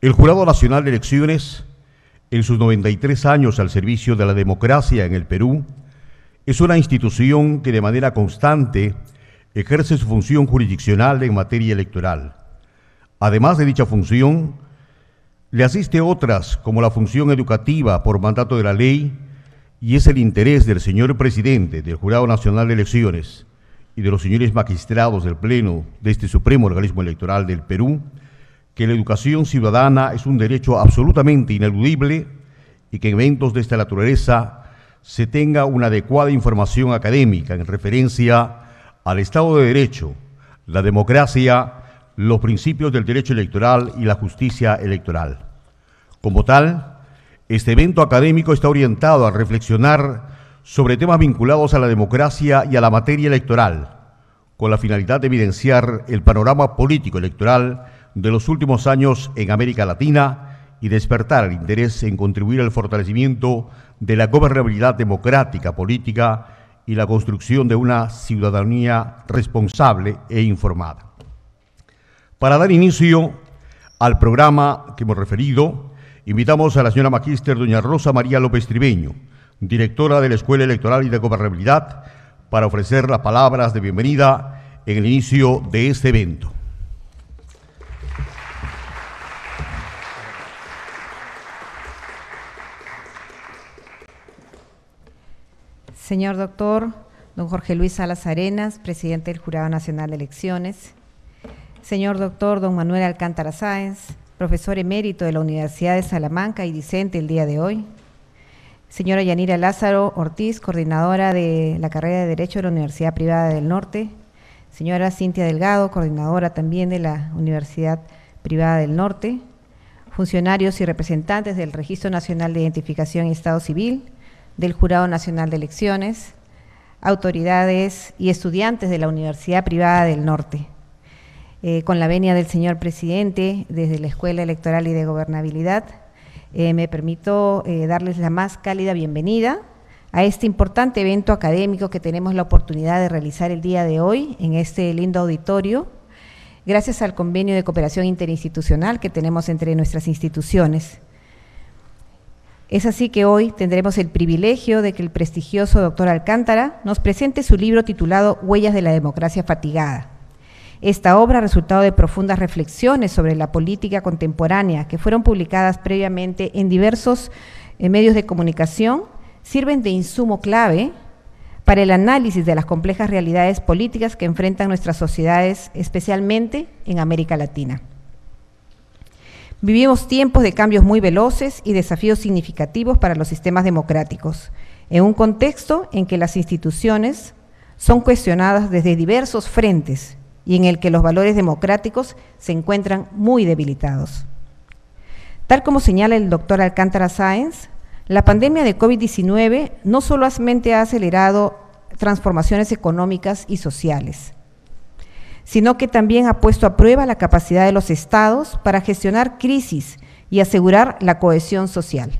El Jurado Nacional de Elecciones, en sus 93 años al servicio de la democracia en el Perú, es una institución que de manera constante ejerce su función jurisdiccional en materia electoral. Además de dicha función, le asiste otras como la función educativa por mandato de la ley y es el interés del señor presidente del Jurado Nacional de Elecciones y de los señores magistrados del Pleno de este Supremo Organismo Electoral del Perú, que la educación ciudadana es un derecho absolutamente ineludible y que en eventos de esta naturaleza se tenga una adecuada información académica en referencia al Estado de Derecho, la democracia, los principios del derecho electoral y la justicia electoral. Como tal, este evento académico está orientado a reflexionar sobre temas vinculados a la democracia y a la materia electoral, con la finalidad de evidenciar el panorama político electoral de los últimos años en América Latina y despertar el interés en contribuir al fortalecimiento de la gobernabilidad democrática política y la construcción de una ciudadanía responsable e informada. Para dar inicio al programa que hemos referido, invitamos a la señora magíster doña Rosa María López Tribeño, directora de la Escuela Electoral y de Gobernabilidad, para ofrecer las palabras de bienvenida en el inicio de este evento. Señor doctor, don Jorge Luis Salas Arenas, presidente del Jurado Nacional de Elecciones. Señor doctor, don Manuel Alcántara Sáenz, profesor emérito de la Universidad de Salamanca y discente el día de hoy. Señora Yanira Lázaro Ortiz, coordinadora de la carrera de Derecho de la Universidad Privada del Norte. Señora Cintia Delgado, coordinadora también de la Universidad Privada del Norte. Funcionarios y representantes del Registro Nacional de Identificación y Estado Civil, del Jurado Nacional de Elecciones, autoridades y estudiantes de la Universidad Privada del Norte. Eh, con la venia del señor presidente desde la Escuela Electoral y de Gobernabilidad, eh, me permito eh, darles la más cálida bienvenida a este importante evento académico que tenemos la oportunidad de realizar el día de hoy en este lindo auditorio, gracias al convenio de cooperación interinstitucional que tenemos entre nuestras instituciones. Es así que hoy tendremos el privilegio de que el prestigioso doctor Alcántara nos presente su libro titulado Huellas de la Democracia Fatigada esta obra, resultado de profundas reflexiones sobre la política contemporánea que fueron publicadas previamente en diversos eh, medios de comunicación, sirven de insumo clave para el análisis de las complejas realidades políticas que enfrentan nuestras sociedades, especialmente en América Latina. Vivimos tiempos de cambios muy veloces y desafíos significativos para los sistemas democráticos, en un contexto en que las instituciones son cuestionadas desde diversos frentes y en el que los valores democráticos se encuentran muy debilitados. Tal como señala el doctor Alcántara Sáenz, la pandemia de COVID-19 no solamente ha acelerado transformaciones económicas y sociales, sino que también ha puesto a prueba la capacidad de los estados para gestionar crisis y asegurar la cohesión social.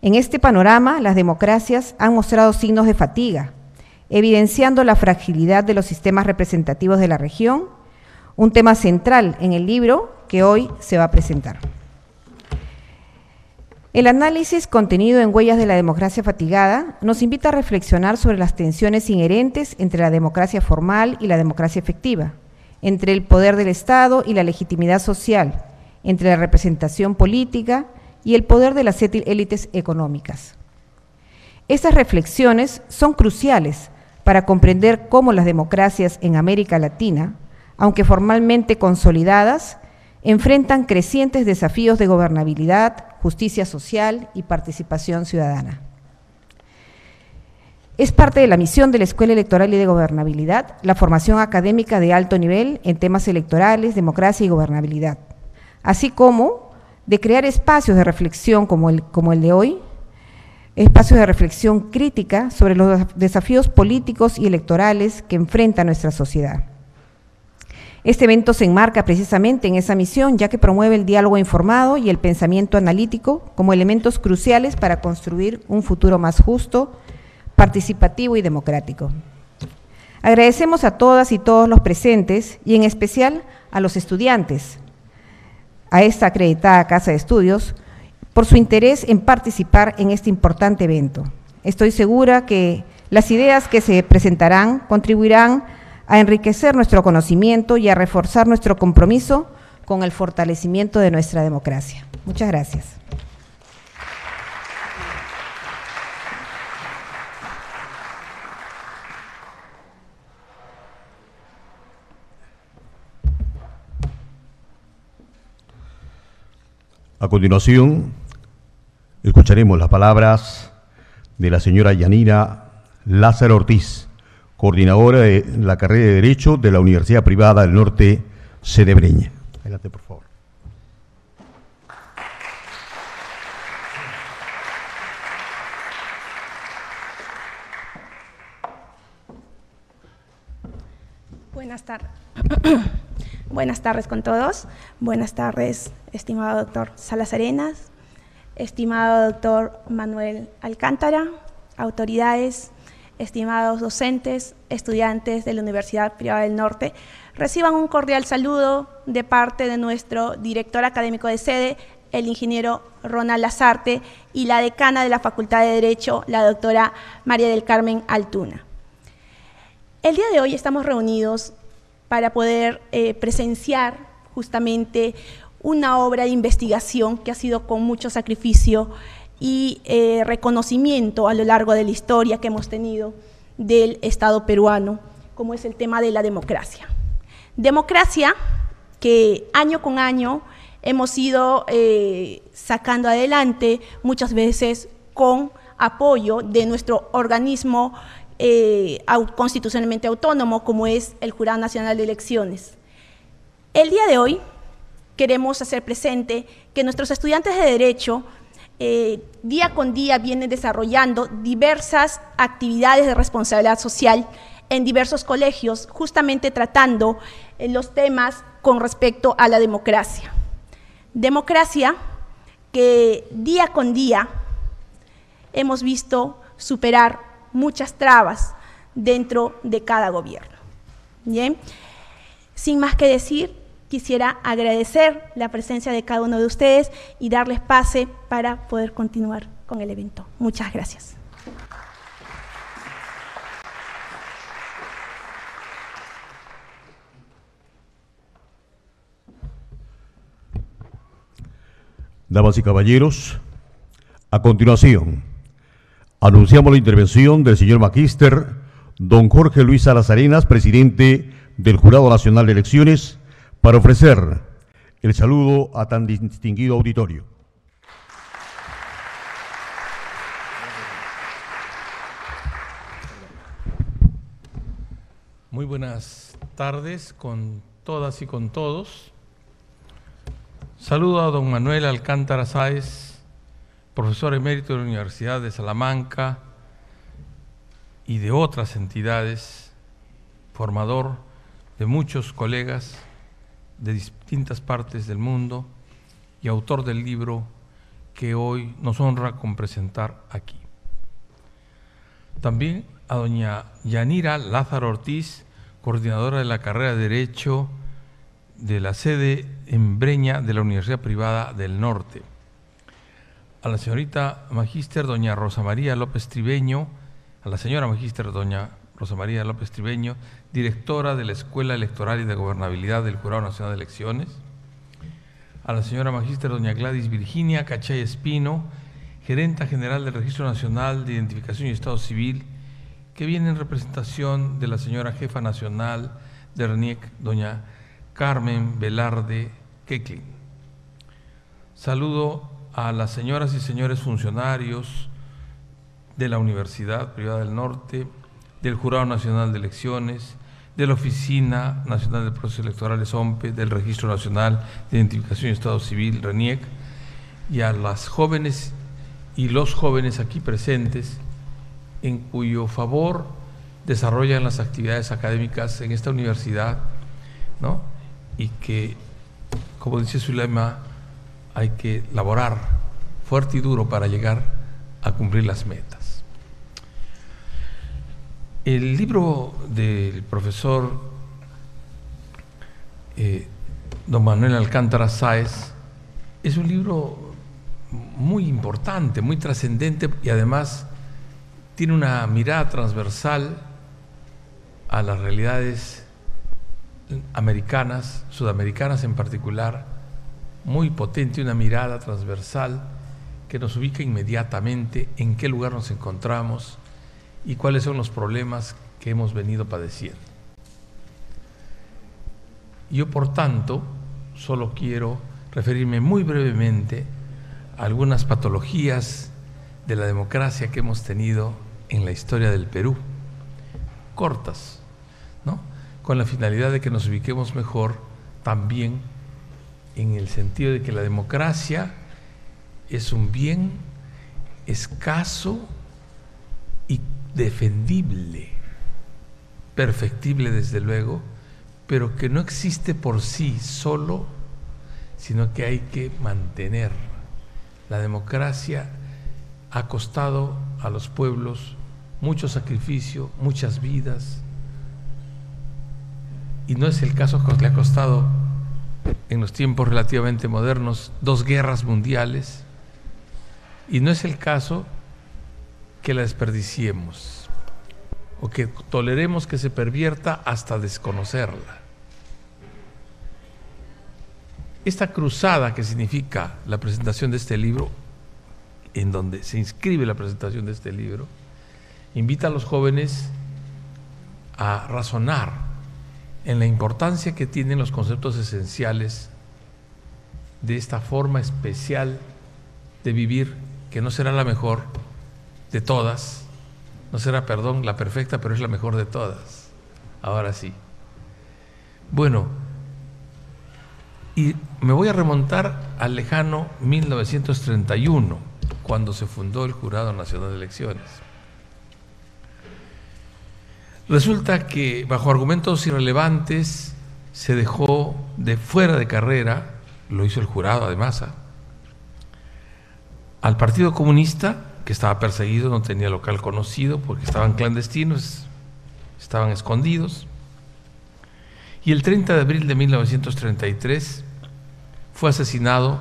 En este panorama, las democracias han mostrado signos de fatiga, evidenciando la fragilidad de los sistemas representativos de la región, un tema central en el libro que hoy se va a presentar. El análisis contenido en Huellas de la Democracia Fatigada nos invita a reflexionar sobre las tensiones inherentes entre la democracia formal y la democracia efectiva, entre el poder del Estado y la legitimidad social, entre la representación política y el poder de las élites económicas. Estas reflexiones son cruciales para comprender cómo las democracias en América Latina, aunque formalmente consolidadas, enfrentan crecientes desafíos de gobernabilidad, justicia social y participación ciudadana. Es parte de la misión de la Escuela Electoral y de Gobernabilidad la formación académica de alto nivel en temas electorales, democracia y gobernabilidad, así como de crear espacios de reflexión como el, como el de hoy, espacio de reflexión crítica sobre los desafíos políticos y electorales que enfrenta nuestra sociedad. Este evento se enmarca precisamente en esa misión, ya que promueve el diálogo informado y el pensamiento analítico como elementos cruciales para construir un futuro más justo, participativo y democrático. Agradecemos a todas y todos los presentes y en especial a los estudiantes a esta acreditada Casa de Estudios por su interés en participar en este importante evento. Estoy segura que las ideas que se presentarán contribuirán a enriquecer nuestro conocimiento y a reforzar nuestro compromiso con el fortalecimiento de nuestra democracia. Muchas gracias. A continuación, escucharemos las palabras de la señora Yanira Lázaro Ortiz, coordinadora de la carrera de Derecho de la Universidad Privada del Norte, Cedebreña. Adelante, por favor. Buenas tardes. Buenas tardes con todos. Buenas tardes, estimado doctor Salas Arenas, estimado doctor Manuel Alcántara, autoridades, estimados docentes, estudiantes de la Universidad Privada del Norte, reciban un cordial saludo de parte de nuestro director académico de sede, el ingeniero Ronald Lazarte, y la decana de la Facultad de Derecho, la doctora María del Carmen Altuna. El día de hoy estamos reunidos para poder eh, presenciar justamente una obra de investigación que ha sido con mucho sacrificio y eh, reconocimiento a lo largo de la historia que hemos tenido del Estado peruano, como es el tema de la democracia. Democracia que año con año hemos ido eh, sacando adelante, muchas veces con apoyo de nuestro organismo eh, constitucionalmente autónomo, como es el Jurado Nacional de Elecciones. El día de hoy queremos hacer presente que nuestros estudiantes de Derecho eh, día con día vienen desarrollando diversas actividades de responsabilidad social en diversos colegios, justamente tratando eh, los temas con respecto a la democracia. Democracia que día con día hemos visto superar muchas trabas dentro de cada gobierno. Bien, sin más que decir, quisiera agradecer la presencia de cada uno de ustedes y darles pase para poder continuar con el evento. Muchas gracias. Damas y caballeros, a continuación, anunciamos la intervención del señor Magíster, don Jorge Luis Salas Arenas, presidente del Jurado Nacional de Elecciones, para ofrecer el saludo a tan distinguido auditorio. Muy buenas tardes con todas y con todos. Saludo a don Manuel Alcántara Sáez, profesor emérito de la Universidad de Salamanca y de otras entidades, formador de muchos colegas de distintas partes del mundo y autor del libro que hoy nos honra con presentar aquí. También a doña Yanira Lázaro Ortiz, coordinadora de la carrera de Derecho de la sede en Breña de la Universidad Privada del Norte. A la señorita magíster doña Rosa María López Tribeño, a la señora magíster doña Rosa María López Tribeño, directora de la Escuela Electoral y de Gobernabilidad del Jurado Nacional de Elecciones, a la señora magíster doña Gladys Virginia Cachay Espino, gerenta general del Registro Nacional de Identificación y Estado Civil, que viene en representación de la señora jefa nacional de RENIEC, doña Carmen Velarde Keklin. Saludo a las señoras y señores funcionarios de la Universidad Privada del Norte, del Jurado Nacional de Elecciones, de la Oficina Nacional de Procesos Electorales OMPE, del Registro Nacional de Identificación y Estado Civil, RENIEC, y a las jóvenes y los jóvenes aquí presentes, en cuyo favor desarrollan las actividades académicas en esta universidad, ¿no? y que, como dice su lema, hay que laborar fuerte y duro para llegar a cumplir las metas. El libro del profesor eh, don Manuel Alcántara Sáez es un libro muy importante, muy trascendente y además tiene una mirada transversal a las realidades americanas, sudamericanas en particular, muy potente, una mirada transversal que nos ubica inmediatamente en qué lugar nos encontramos y cuáles son los problemas que hemos venido padeciendo. Yo, por tanto, solo quiero referirme muy brevemente a algunas patologías de la democracia que hemos tenido en la historia del Perú, cortas, ¿no? con la finalidad de que nos ubiquemos mejor también en el sentido de que la democracia es un bien escaso y defendible, perfectible desde luego, pero que no existe por sí solo, sino que hay que mantener. La democracia ha costado a los pueblos mucho sacrificio, muchas vidas, y no es el caso que le ha costado en los tiempos relativamente modernos dos guerras mundiales, y no es el caso que la desperdiciemos o que toleremos que se pervierta hasta desconocerla. Esta cruzada que significa la presentación de este libro, en donde se inscribe la presentación de este libro, invita a los jóvenes a razonar en la importancia que tienen los conceptos esenciales de esta forma especial de vivir, que no será la mejor de todas, no será, perdón, la perfecta, pero es la mejor de todas. Ahora sí. Bueno, y me voy a remontar al lejano 1931, cuando se fundó el Jurado Nacional de Elecciones. Resulta que bajo argumentos irrelevantes se dejó de fuera de carrera, lo hizo el jurado además, ¿ah? al Partido Comunista, que estaba perseguido, no tenía local conocido porque estaban clandestinos, estaban escondidos. Y el 30 de abril de 1933 fue asesinado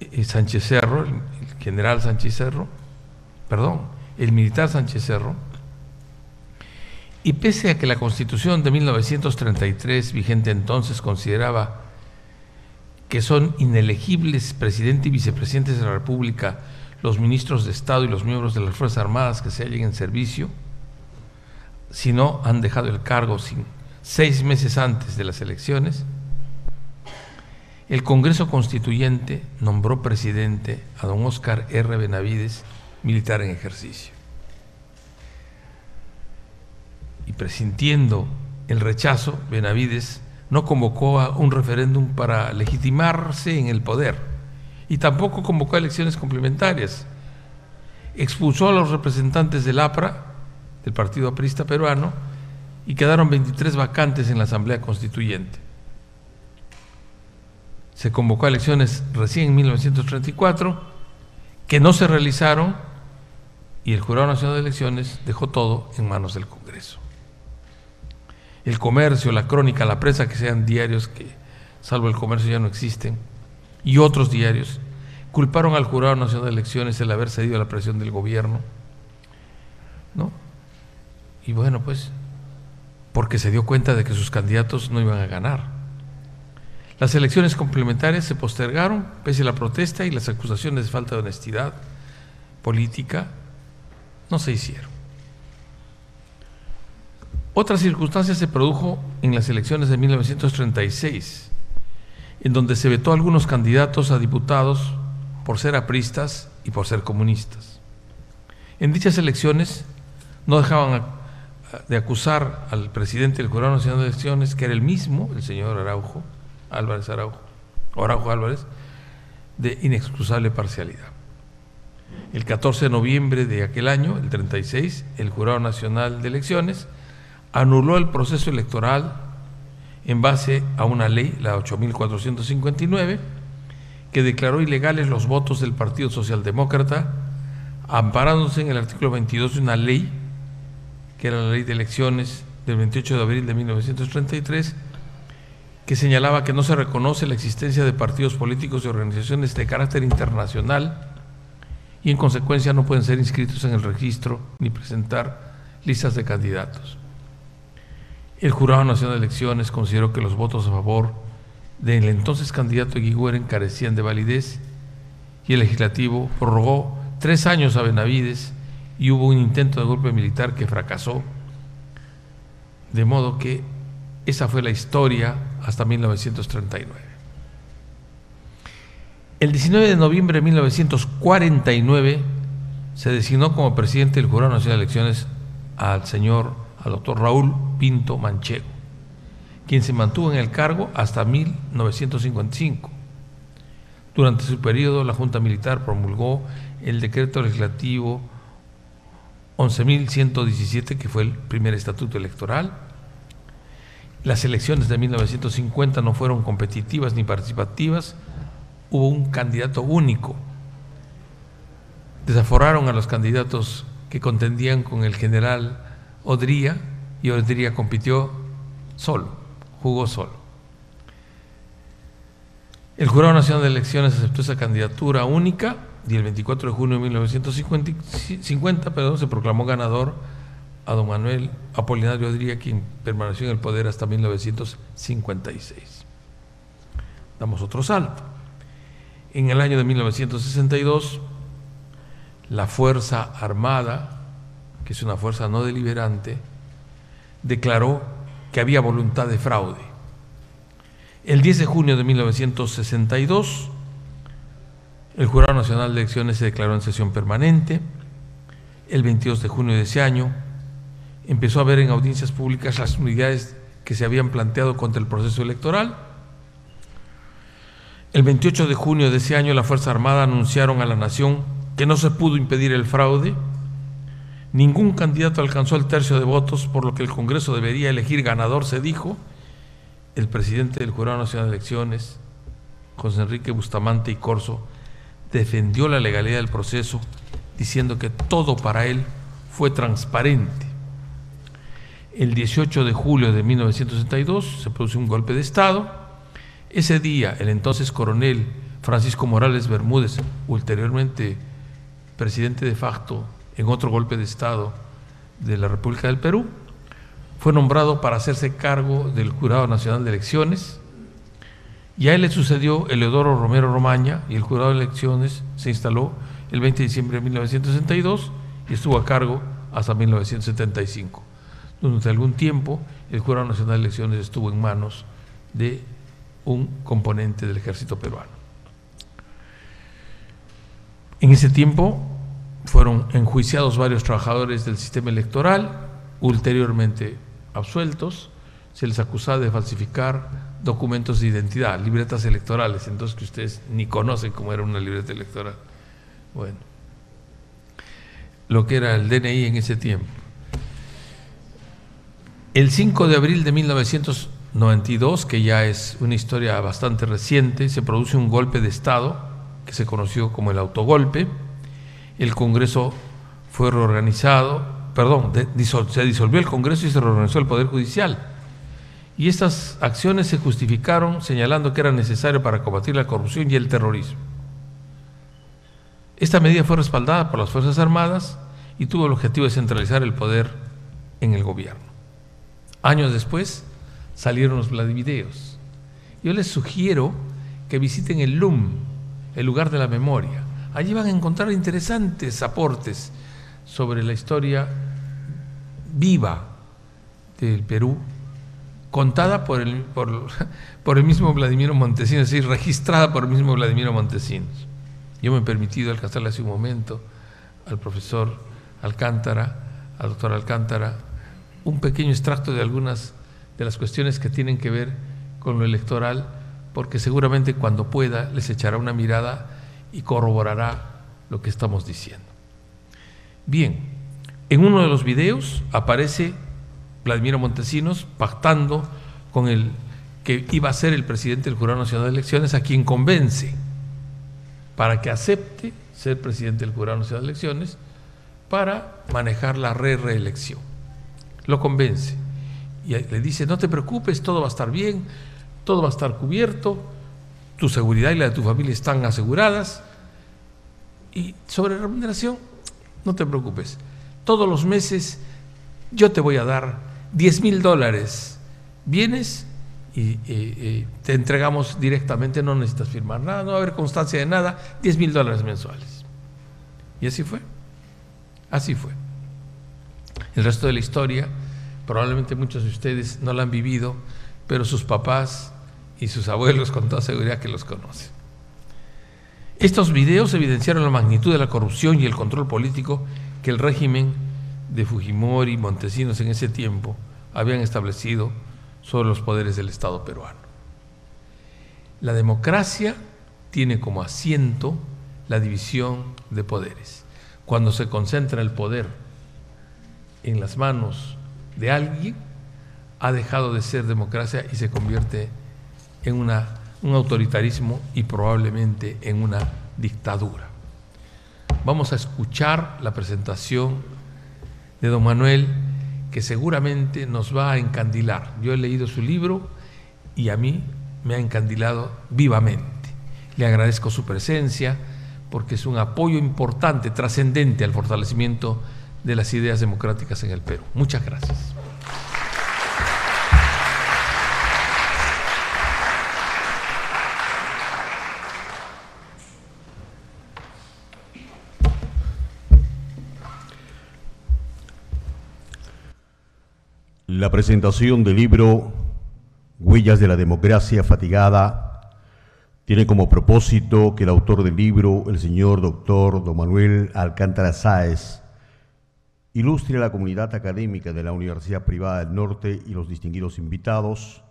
eh, Sánchez Cerro, el general Sánchez Cerro, perdón, el militar Sánchez Cerro, y pese a que la Constitución de 1933, vigente entonces, consideraba que son inelegibles presidente y vicepresidentes de la República los ministros de Estado y los miembros de las Fuerzas Armadas que se hallen en servicio, si no han dejado el cargo sin, seis meses antes de las elecciones, el Congreso Constituyente nombró presidente a don Oscar R. Benavides, militar en ejercicio. y presintiendo el rechazo, Benavides no convocó a un referéndum para legitimarse en el poder y tampoco convocó elecciones complementarias. Expulsó a los representantes del APRA, del Partido Aprista Peruano, y quedaron 23 vacantes en la Asamblea Constituyente. Se convocó a elecciones recién en 1934, que no se realizaron, y el Jurado Nacional de Elecciones dejó todo en manos del Congreso el comercio, la crónica, la prensa, que sean diarios que, salvo el comercio, ya no existen, y otros diarios, culparon al Jurado Nacional de Elecciones el haber cedido a la presión del gobierno, ¿no? Y bueno, pues, porque se dio cuenta de que sus candidatos no iban a ganar. Las elecciones complementarias se postergaron pese a la protesta y las acusaciones de falta de honestidad política no se hicieron. Otra circunstancia se produjo en las elecciones de 1936, en donde se vetó a algunos candidatos a diputados por ser apristas y por ser comunistas. En dichas elecciones no dejaban de acusar al presidente del Jurado Nacional de Elecciones, que era el mismo, el señor Araujo, Álvarez Araujo, Araujo Álvarez, de inexcusable parcialidad. El 14 de noviembre de aquel año, el 36, el Jurado Nacional de Elecciones anuló el proceso electoral en base a una ley, la 8459, que declaró ilegales los votos del Partido Socialdemócrata, amparándose en el artículo 22 de una ley, que era la ley de elecciones del 28 de abril de 1933, que señalaba que no se reconoce la existencia de partidos políticos y organizaciones de carácter internacional y en consecuencia no pueden ser inscritos en el registro ni presentar listas de candidatos. El Jurado Nacional de Elecciones consideró que los votos a favor del entonces candidato Eguigueren carecían de validez y el legislativo prorrogó tres años a Benavides y hubo un intento de golpe militar que fracasó, de modo que esa fue la historia hasta 1939. El 19 de noviembre de 1949 se designó como presidente del Jurado Nacional de Elecciones al señor, al doctor Raúl Pinto Manchego, quien se mantuvo en el cargo hasta 1955. Durante su periodo, la Junta Militar promulgó el decreto legislativo 11.117, que fue el primer estatuto electoral. Las elecciones de 1950 no fueron competitivas ni participativas, hubo un candidato único. Desaforaron a los candidatos que contendían con el general Odría y Odría compitió solo, jugó solo. El Jurado Nacional de Elecciones aceptó esa candidatura única y el 24 de junio de 1950 perdón, se proclamó ganador a don Manuel Apolinario Odría, quien permaneció en el poder hasta 1956. Damos otro salto. En el año de 1962, la Fuerza Armada, que es una fuerza no deliberante, declaró que había voluntad de fraude. El 10 de junio de 1962, el Jurado Nacional de Elecciones se declaró en sesión permanente. El 22 de junio de ese año, empezó a ver en audiencias públicas las unidades que se habían planteado contra el proceso electoral el 28 de junio de ese año la Fuerza Armada anunciaron a la nación que no se pudo impedir el fraude. Ningún candidato alcanzó el tercio de votos, por lo que el Congreso debería elegir ganador, se dijo. El presidente del Jurado Nacional de Elecciones, José Enrique Bustamante y Corso, defendió la legalidad del proceso, diciendo que todo para él fue transparente. El 18 de julio de 1962 se produjo un golpe de Estado ese día, el entonces coronel Francisco Morales Bermúdez, ulteriormente presidente de facto en otro golpe de Estado de la República del Perú, fue nombrado para hacerse cargo del Jurado Nacional de Elecciones y a él le sucedió Eleodoro Romero Romaña y el Jurado de Elecciones se instaló el 20 de diciembre de 1962 y estuvo a cargo hasta 1975. Durante algún tiempo el Jurado Nacional de Elecciones estuvo en manos de un componente del ejército peruano. En ese tiempo fueron enjuiciados varios trabajadores del sistema electoral, ulteriormente absueltos, se les acusaba de falsificar documentos de identidad, libretas electorales, entonces que ustedes ni conocen cómo era una libreta electoral. Bueno, lo que era el DNI en ese tiempo. El 5 de abril de 1900 92, que ya es una historia bastante reciente, se produce un golpe de Estado que se conoció como el autogolpe. El Congreso fue reorganizado, perdón, se disolvió el Congreso y se reorganizó el Poder Judicial. Y estas acciones se justificaron señalando que era necesario para combatir la corrupción y el terrorismo. Esta medida fue respaldada por las Fuerzas Armadas y tuvo el objetivo de centralizar el poder en el gobierno. Años después, salieron los Vladivideos. Yo les sugiero que visiten el LUM, el lugar de la memoria. Allí van a encontrar interesantes aportes sobre la historia viva del Perú, contada por el, por, el mismo Vladimiro Montesinos, es decir, registrada por el mismo Vladimiro Montesinos. Yo me he permitido alcanzarle hace un momento al profesor Alcántara, al doctor Alcántara, un pequeño extracto de algunas de las cuestiones que tienen que ver con lo electoral, porque seguramente cuando pueda les echará una mirada y corroborará lo que estamos diciendo. Bien, en uno de los videos aparece Vladimiro Montesinos pactando con el que iba a ser el presidente del Jurado Nacional de Elecciones, a quien convence para que acepte ser presidente del Jurado Nacional de Elecciones para manejar la re-reelección. Lo convence y le dice, no te preocupes, todo va a estar bien, todo va a estar cubierto, tu seguridad y la de tu familia están aseguradas. Y sobre remuneración, no te preocupes. Todos los meses yo te voy a dar 10 mil dólares. Vienes y, te entregamos directamente, no necesitas firmar nada, no va a haber constancia de nada, 10 mil dólares mensuales. Y así fue. Así fue. El resto de la historia, probablemente muchos de ustedes no la han vivido, pero sus papás y sus abuelos con toda seguridad que los conocen. Estos videos evidenciaron la magnitud de la corrupción y el control político que el régimen de Fujimori y Montesinos en ese tiempo habían establecido sobre los poderes del Estado peruano. La democracia tiene como asiento la división de poderes. Cuando se concentra el poder en las manos de alguien, ha dejado de ser democracia y se convierte en una, un autoritarismo y probablemente en una dictadura. Vamos a escuchar la presentación de don Manuel, que seguramente nos va a encandilar. Yo he leído su libro y a mí me ha encandilado vivamente. Le agradezco su presencia porque es un apoyo importante, trascendente al fortalecimiento de las ideas democráticas en el Perú. Muchas gracias. La presentación del libro Huellas de la Democracia Fatigada tiene como propósito que el autor del libro, el señor doctor don Manuel Alcántara Sáez, ilustre a la comunidad académica de la Universidad Privada del Norte y los distinguidos invitados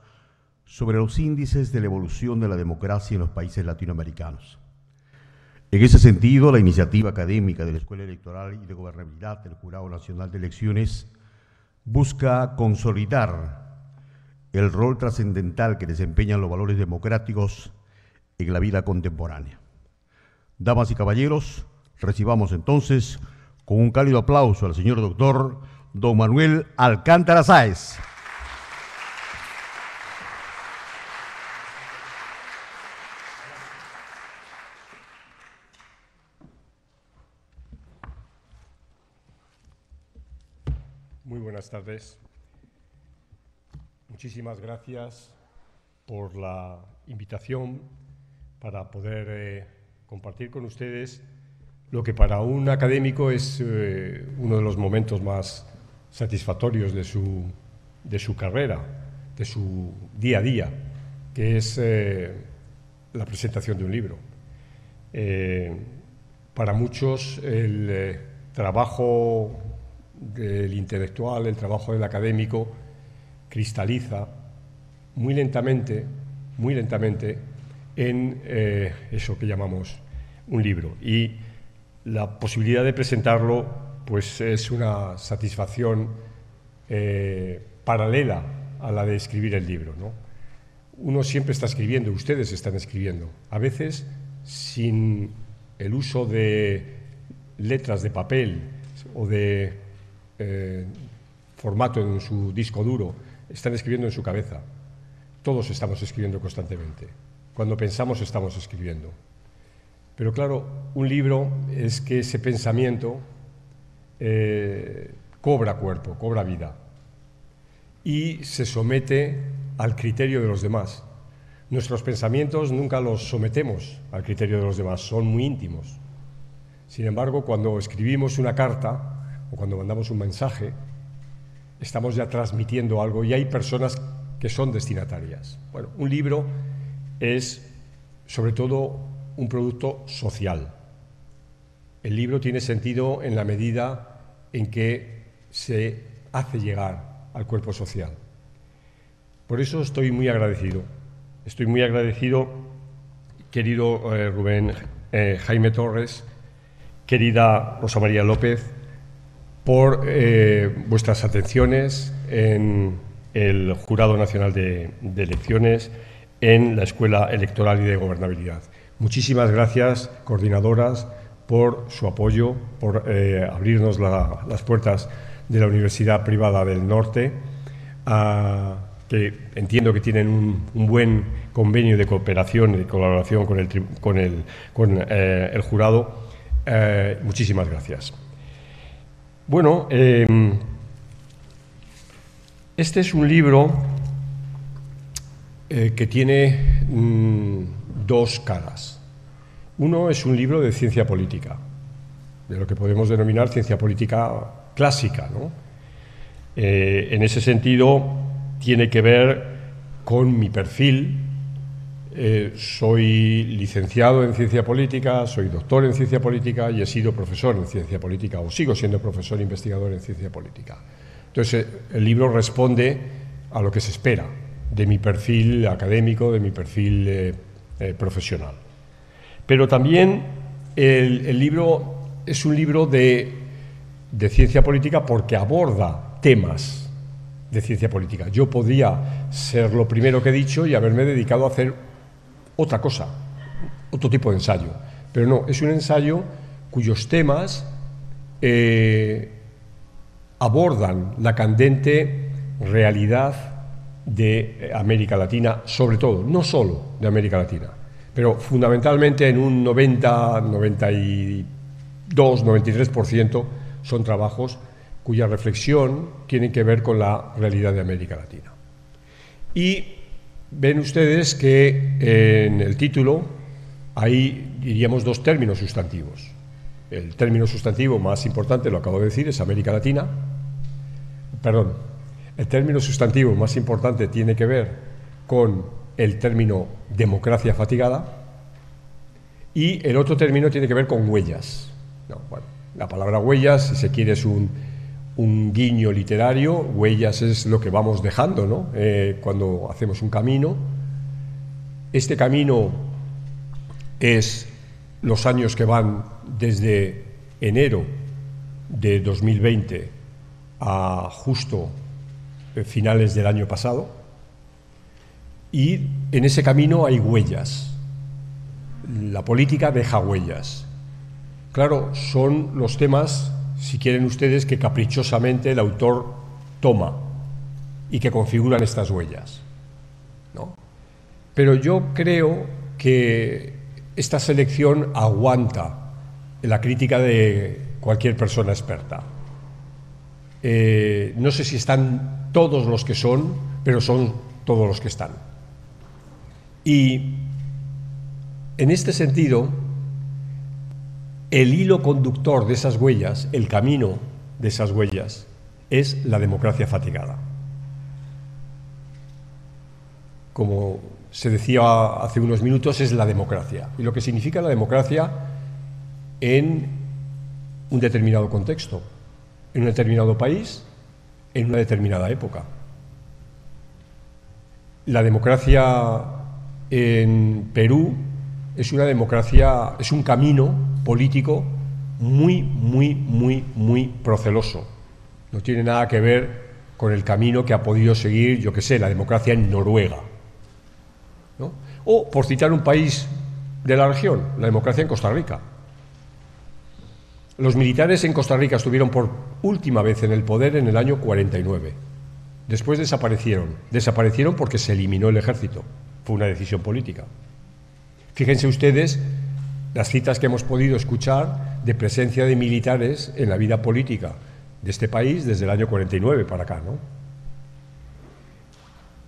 sobre los índices de la evolución de la democracia en los países latinoamericanos. En ese sentido, la iniciativa académica de la Escuela Electoral y de Gobernabilidad del Jurado Nacional de Elecciones busca consolidar el rol trascendental que desempeñan los valores democráticos en la vida contemporánea. Damas y caballeros, recibamos entonces con un cálido aplauso al señor doctor don Manuel Alcántara Sáez. Buenas tardes. Muchísimas gracias por la invitación para poder eh, compartir con ustedes lo que para un académico es eh, uno de los momentos más satisfactorios de su, de su carrera, de su día a día, que es eh, la presentación de un libro. para muchos el trabajo del intelectual, el trabajo del académico, cristaliza muy lentamente, muy lentamente, en eh, eso que llamamos un libro. Y la posibilidad de presentarlo pues, es una satisfacción eh, paralela a la de escribir el libro. ¿no? Uno siempre está escribiendo, ustedes están escribiendo, a veces sin el uso de letras de papel o de eh, formato en su disco duro, están escribiendo en su cabeza. Todos estamos escribiendo constantemente. Cuando pensamos estamos escribiendo. Pero claro, un libro es que ese pensamiento eh, cobra cuerpo, cobra vida y se somete al criterio de los demás. Nuestros pensamientos nunca los sometemos al criterio de los demás, son muy íntimos. Sin embargo, cuando escribimos una carta, o cuando mandamos un mensaje, estamos ya transmitiendo algo y hay personas que son destinatarias. Bueno, un libro es sobre todo un producto social. El libro tiene sentido en la medida en que se hace llegar al cuerpo social. Por eso estoy muy agradecido. Estoy muy agradecido, querido eh, Rubén eh, Jaime Torres, querida Rosa María López, por eh, vuestras atenciones en el Jurado Nacional de, Elecciones, en la Escuela Electoral y de Gobernabilidad. Muchísimas gracias, coordinadoras, por su apoyo, por eh, abrirnos las puertas de la Universidad Privada del Norte. Que entiendo que tienen un, buen convenio de cooperación y colaboración con el, eh, el jurado. Muchísimas gracias. Bueno, em, este es un libro eh, que tiene mm, dos caras. Uno es un libro de ciencia política, de lo que podemos denominar ciencia política clásica. ¿no? en ese sentido, tiene que ver con mi perfil. Eh, soy licenciado en ciencia política, soy doctor en ciencia política y he sido profesor en ciencia política o sigo siendo profesor investigador en ciencia política. Entonces, eh, el libro responde a lo que se espera de mi perfil académico, de mi perfil eh, profesional. Pero también el, libro es un libro de ciencia política porque aborda temas de ciencia política. Yo podría ser lo primero que he dicho y haberme dedicado a hacer otra cosa, otro tipo de ensayo. Pero no, es un ensayo cuyos temas eh, abordan la candente realidad de América Latina, sobre todo, no solo de América Latina, pero fundamentalmente en un 90, 92, 93% son trabajos cuya reflexión tiene que ver con la realidad de América Latina. Y ven ustedes que en el título hay, diríamos, dos términos sustantivos. El término sustantivo más importante, lo acabo de decir, es América Latina. Perdón, el término sustantivo más importante tiene que ver con el término democracia fatigada y el otro término tiene que ver con huellas. la palabra huellas, si se quiere, es un un guiño literario, huellas es lo que vamos dejando ¿no? Eh, cuando hacemos un camino. Este camino es los años que van desde enero de 2020 a justo eh, finales del año pasado. Y en ese camino hay huellas. La política deja huellas. Claro, son los temas si quieren ustedes, que caprichosamente el autor toma y que configuran estas huellas. ¿no? Pero yo creo que esta selección aguanta la crítica de cualquier persona experta. Eh, no sé si están todos los que son, pero son todos los que están. Y en este sentido, el hilo conductor de esas huellas, el camino de esas huellas, es la democracia fatigada. Como se decía hace unos minutos, es la democracia. Y lo que significa la democracia en un determinado contexto, en un determinado país, en una determinada época. La democracia en Perú es una democracia, es un camino político muy, muy, muy, muy proceloso. No tiene nada que ver con el camino que ha podido seguir, yo que sé, la democracia en Noruega. O, por citar un país de la región, la democracia en Costa Rica. Los militares en Costa Rica estuvieron por última vez en el poder en el año 49. Después desaparecieron. Desaparecieron porque se eliminó el ejército. Fue una decisión política. Fíjense ustedes las citas que hemos podido escuchar de presencia de militares en la vida política de este país desde el año 49 para acá. ¿no?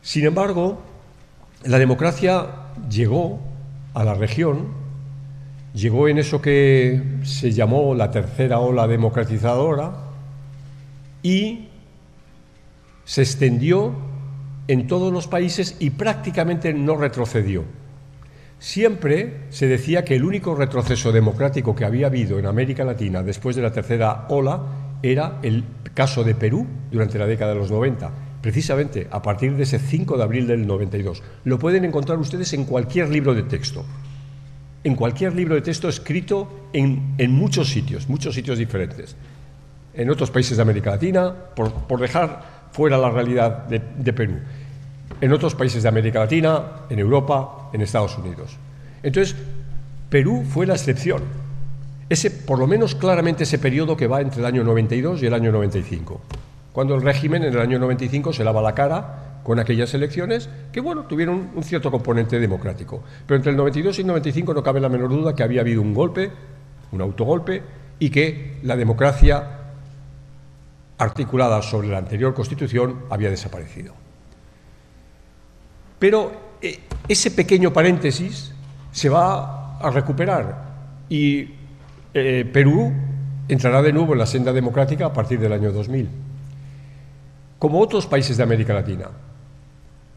Sin embargo, la democracia llegó a la región, llegó en eso que se llamó la tercera ola democratizadora y se extendió en todos los países y prácticamente no retrocedió. Siempre se decía que el único retroceso democrático que había habido en América Latina después de la tercera ola era el caso de Perú durante la década de los 90, precisamente a partir de ese 5 de abril del 92. Lo pueden encontrar ustedes en cualquier libro de texto, en cualquier libro de texto escrito en, muchos sitios, muchos sitios diferentes, en otros países de América Latina, por, dejar fuera la realidad de Perú. En otros países de América Latina, en Europa, en Estados Unidos. Entonces, Perú fue la excepción. Ese, por lo menos claramente ese periodo que va entre el año 92 y el año 95, cuando el régimen en el año 95 se lava la cara con aquellas elecciones que, bueno, tuvieron un cierto componente democrático. Pero entre el 92 y el 95 no cabe la menor duda que había habido un golpe, un autogolpe, y que la democracia articulada sobre la anterior Constitución había desaparecido. Pero ese pequeño paréntesis se va a recuperar y eh, Perú entrará de nuevo en la senda democrática a partir del año 2000, como otros países de América Latina,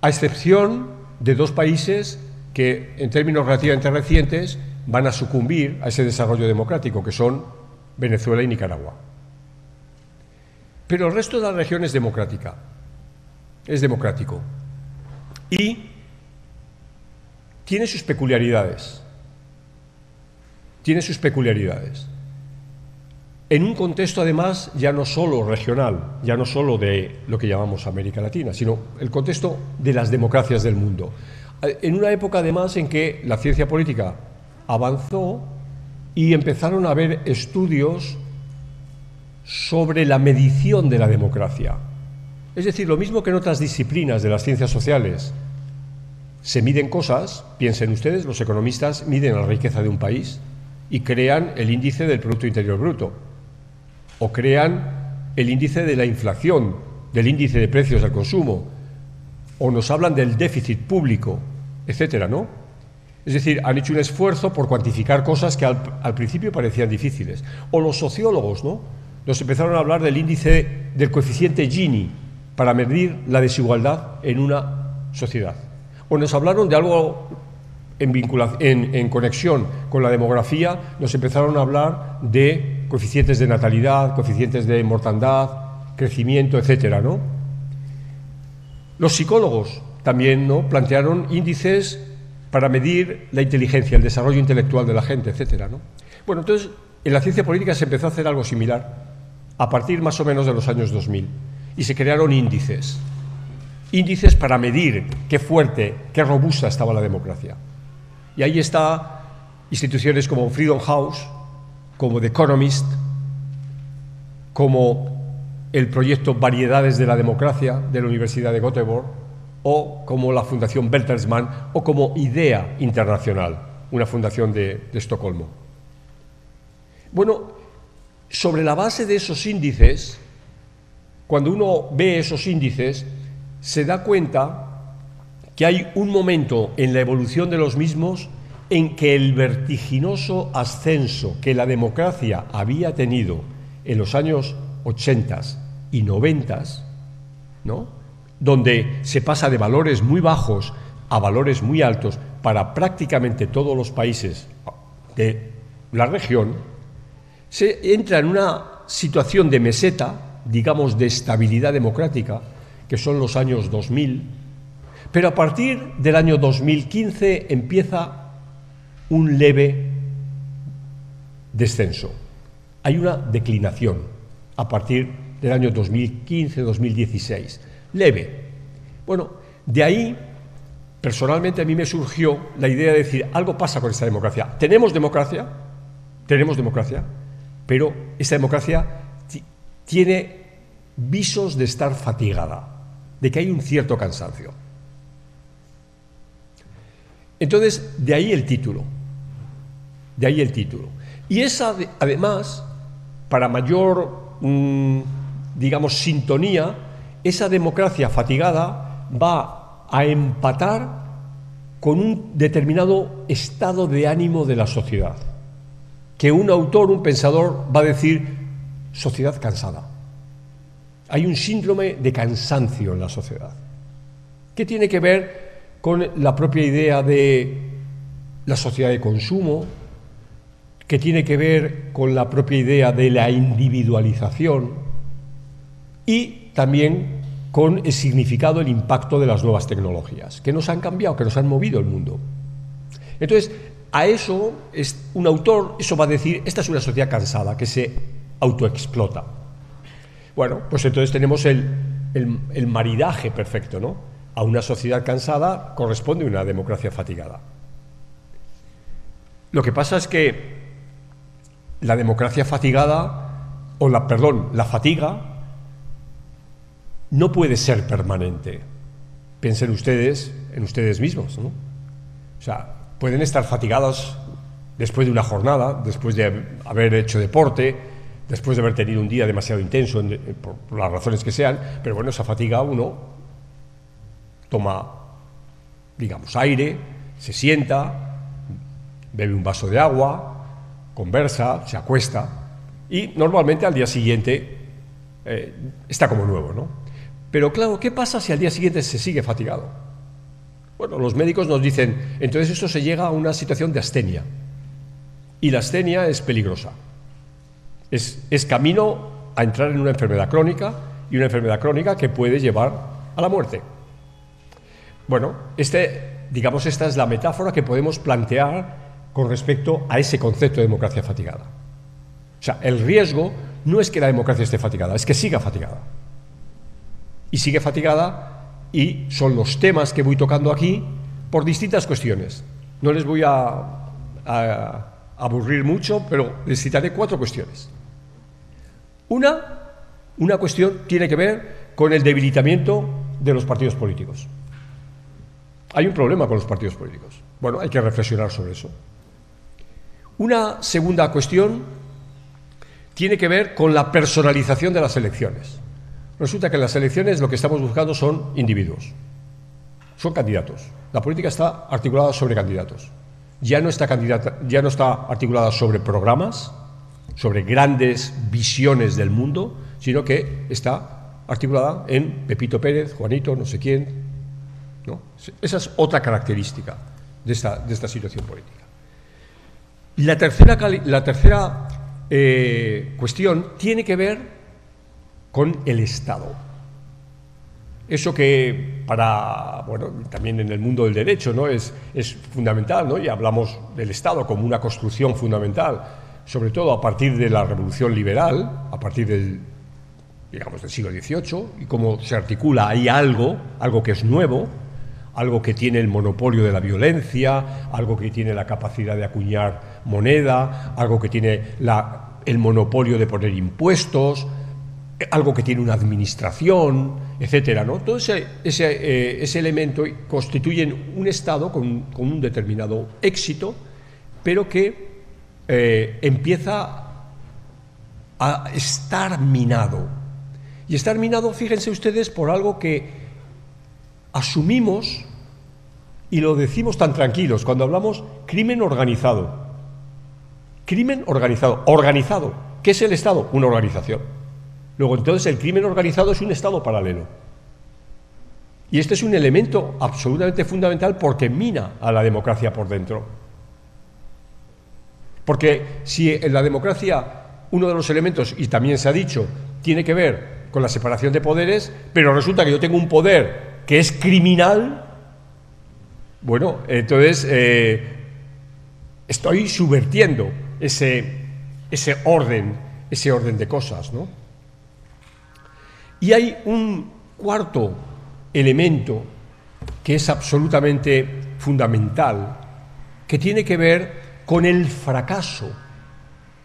a excepción de dos países que, en términos relativamente recientes, van a sucumbir a ese desarrollo democrático, que son Venezuela y Nicaragua. Pero el resto de la región es democrática, es democrático. Y tiene sus peculiaridades. Tiene sus peculiaridades. En un contexto, además, ya no solo regional, ya no solo de lo que llamamos América Latina, sino el contexto de las democracias del mundo. En una época, además, en que la ciencia política avanzó y empezaron a haber estudios sobre la medición de la democracia. Es decir, lo mismo que en otras disciplinas de las ciencias sociales se miden cosas, piensen ustedes, los economistas miden la riqueza de un país y crean el índice del Producto Interior Bruto, o crean el índice de la inflación, del índice de precios al consumo, o nos hablan del déficit público, etcétera, ¿no? Es decir, han hecho un esfuerzo por cuantificar cosas que al, principio parecían difíciles. O los sociólogos, ¿no? nos empezaron a hablar del índice del coeficiente Gini para medir la desigualdad en una sociedad. O nos hablaron de algo en, en, conexión con la demografía, nos empezaron a hablar de coeficientes de natalidad, coeficientes de mortandad, crecimiento, etcétera, ¿no? Los psicólogos también ¿no? plantearon índices para medir la inteligencia, el desarrollo intelectual de la gente, etcétera, ¿no? Bueno, entonces en la ciencia política se empezó a hacer algo similar a partir más o menos de los años 2000 y se crearon índices. Índices para medir qué fuerte, qué robusta estaba la democracia. Y ahí está instituciones como Freedom House, como The Economist, como el proyecto Variedades de la Democracia de la Universidad de Göteborg, o como la Fundación Bertelsmann, o como IDEA Internacional, una fundación de, de Estocolmo. Bueno, sobre la base de esos índices, cuando uno ve esos índices, se da cuenta que hay un momento en la evolución de los mismos en que el vertiginoso ascenso que la democracia había tenido en los años 80 y 90, ¿no? donde se pasa de valores muy bajos a valores muy altos para prácticamente todos los países de la región, se entra en una situación de meseta, digamos de estabilidad democrática, que son los años 2000, pero a partir del año 2015 empieza un leve descenso. Hay una declinación a partir del año 2015-2016, leve. Bueno, de ahí, personalmente a mí me surgió la idea de decir, algo pasa con esta democracia. ¿Tenemos democracia? ¿Tenemos democracia? pero esta democracia tiene visos de estar fatigada, de que hay un cierto cansancio. Entonces, de ahí el título, de ahí el título. Y esa, además, para mayor, mm, digamos, sintonía, esa democracia fatigada va a empatar con un determinado estado de ánimo de la sociedad que un autor, un pensador, va a decir sociedad cansada. Hay un síndrome de cansancio en la sociedad. ¿Qué tiene que ver con la propia idea de la sociedad de consumo? ¿Qué tiene que ver con la propia idea de la individualización? Y también con el significado, el impacto de las nuevas tecnologías, que nos han cambiado, que nos han movido el mundo. Entonces, a eso, es, un autor, eso va a decir, esta es una sociedad cansada, que se autoexplota. Bueno, pues entonces tenemos el, el maridaje perfecto, ¿no? A una sociedad cansada corresponde una democracia fatigada. Lo que pasa es que la democracia fatigada, o la, perdón, la fatiga, no puede ser permanente. piensen ustedes en ustedes mismos. ¿no? O sea, pueden estar fatigados después de una jornada, después de haber hecho deporte, después de haber tenido un día demasiado intenso, por, las razones que sean, pero bueno, esa fatiga uno toma, digamos, aire, se sienta, bebe un vaso de agua, conversa, se acuesta y normalmente al día siguiente eh, está como nuevo, ¿no? Pero claro, ¿qué pasa si al día siguiente se sigue fatigado? Bueno, los médicos nos dicen, entonces esto se llega a una situación de astenia. Y la astenia es peligrosa. Es, camino a entrar en una enfermedad crónica y una enfermedad crónica que puede llevar a la muerte. Bueno, este, digamos, esta es la metáfora que podemos plantear con respecto a ese concepto de democracia fatigada. O sea, el riesgo no es que la democracia esté fatigada, es que siga fatigada. Y sigue fatigada y son los temas que voy tocando aquí por distintas cuestiones. No les voy a, a aburrir mucho, pero les citaré cuatro cuestiones. Una, una cuestión tiene que ver con el debilitamiento de los partidos políticos. Hay un problema con los partidos políticos. Bueno, hay que reflexionar sobre eso. Una segunda cuestión tiene que ver con la personalización de las elecciones. Resulta que en las elecciones lo que estamos buscando son individuos, son candidatos. La política está articulada sobre candidatos. Ya no está, ya no está articulada sobre programas, sobre grandes visiones del mundo, sino que está articulada en Pepito Pérez, Juanito, no sé quién. ¿no? Esa es otra característica de esta, de esta situación política. La tercera, la tercera eh, cuestión tiene que ver con el Estado. Eso que para, bueno, también en el mundo del derecho ¿no? es, es fundamental, ¿no? y hablamos del Estado como una construcción fundamental, sobre todo a partir de la Revolución Liberal, a partir del, digamos, del siglo XVIII, y cómo se articula ahí algo, algo que es nuevo, algo que tiene el monopolio de la violencia, algo que tiene la capacidad de acuñar moneda, algo que tiene el monopolio de poner impuestos, algo que tiene una administración, etcétera, ¿no? Todo ese, ese, eh, elemento constituyen un Estado con, un determinado éxito, pero que eh, empieza a estar minado. Y estar minado, fíjense ustedes, por algo que asumimos y lo decimos tan tranquilos cuando hablamos crimen organizado. Crimen organizado. Organizado. ¿Qué es el Estado? Una organización. Luego, entonces, el crimen organizado es un Estado paralelo. Y este es un elemento absolutamente fundamental porque mina a la democracia por dentro. Porque si en la democracia uno de los elementos, y también se ha dicho, tiene que ver con la separación de poderes, pero resulta que yo tengo un poder que es criminal, bueno, entonces eh, estoy subvertiendo ese, ese orden, ese orden de cosas, ¿no? Y hay un cuarto elemento que es absolutamente fundamental, que tiene que ver con el fracaso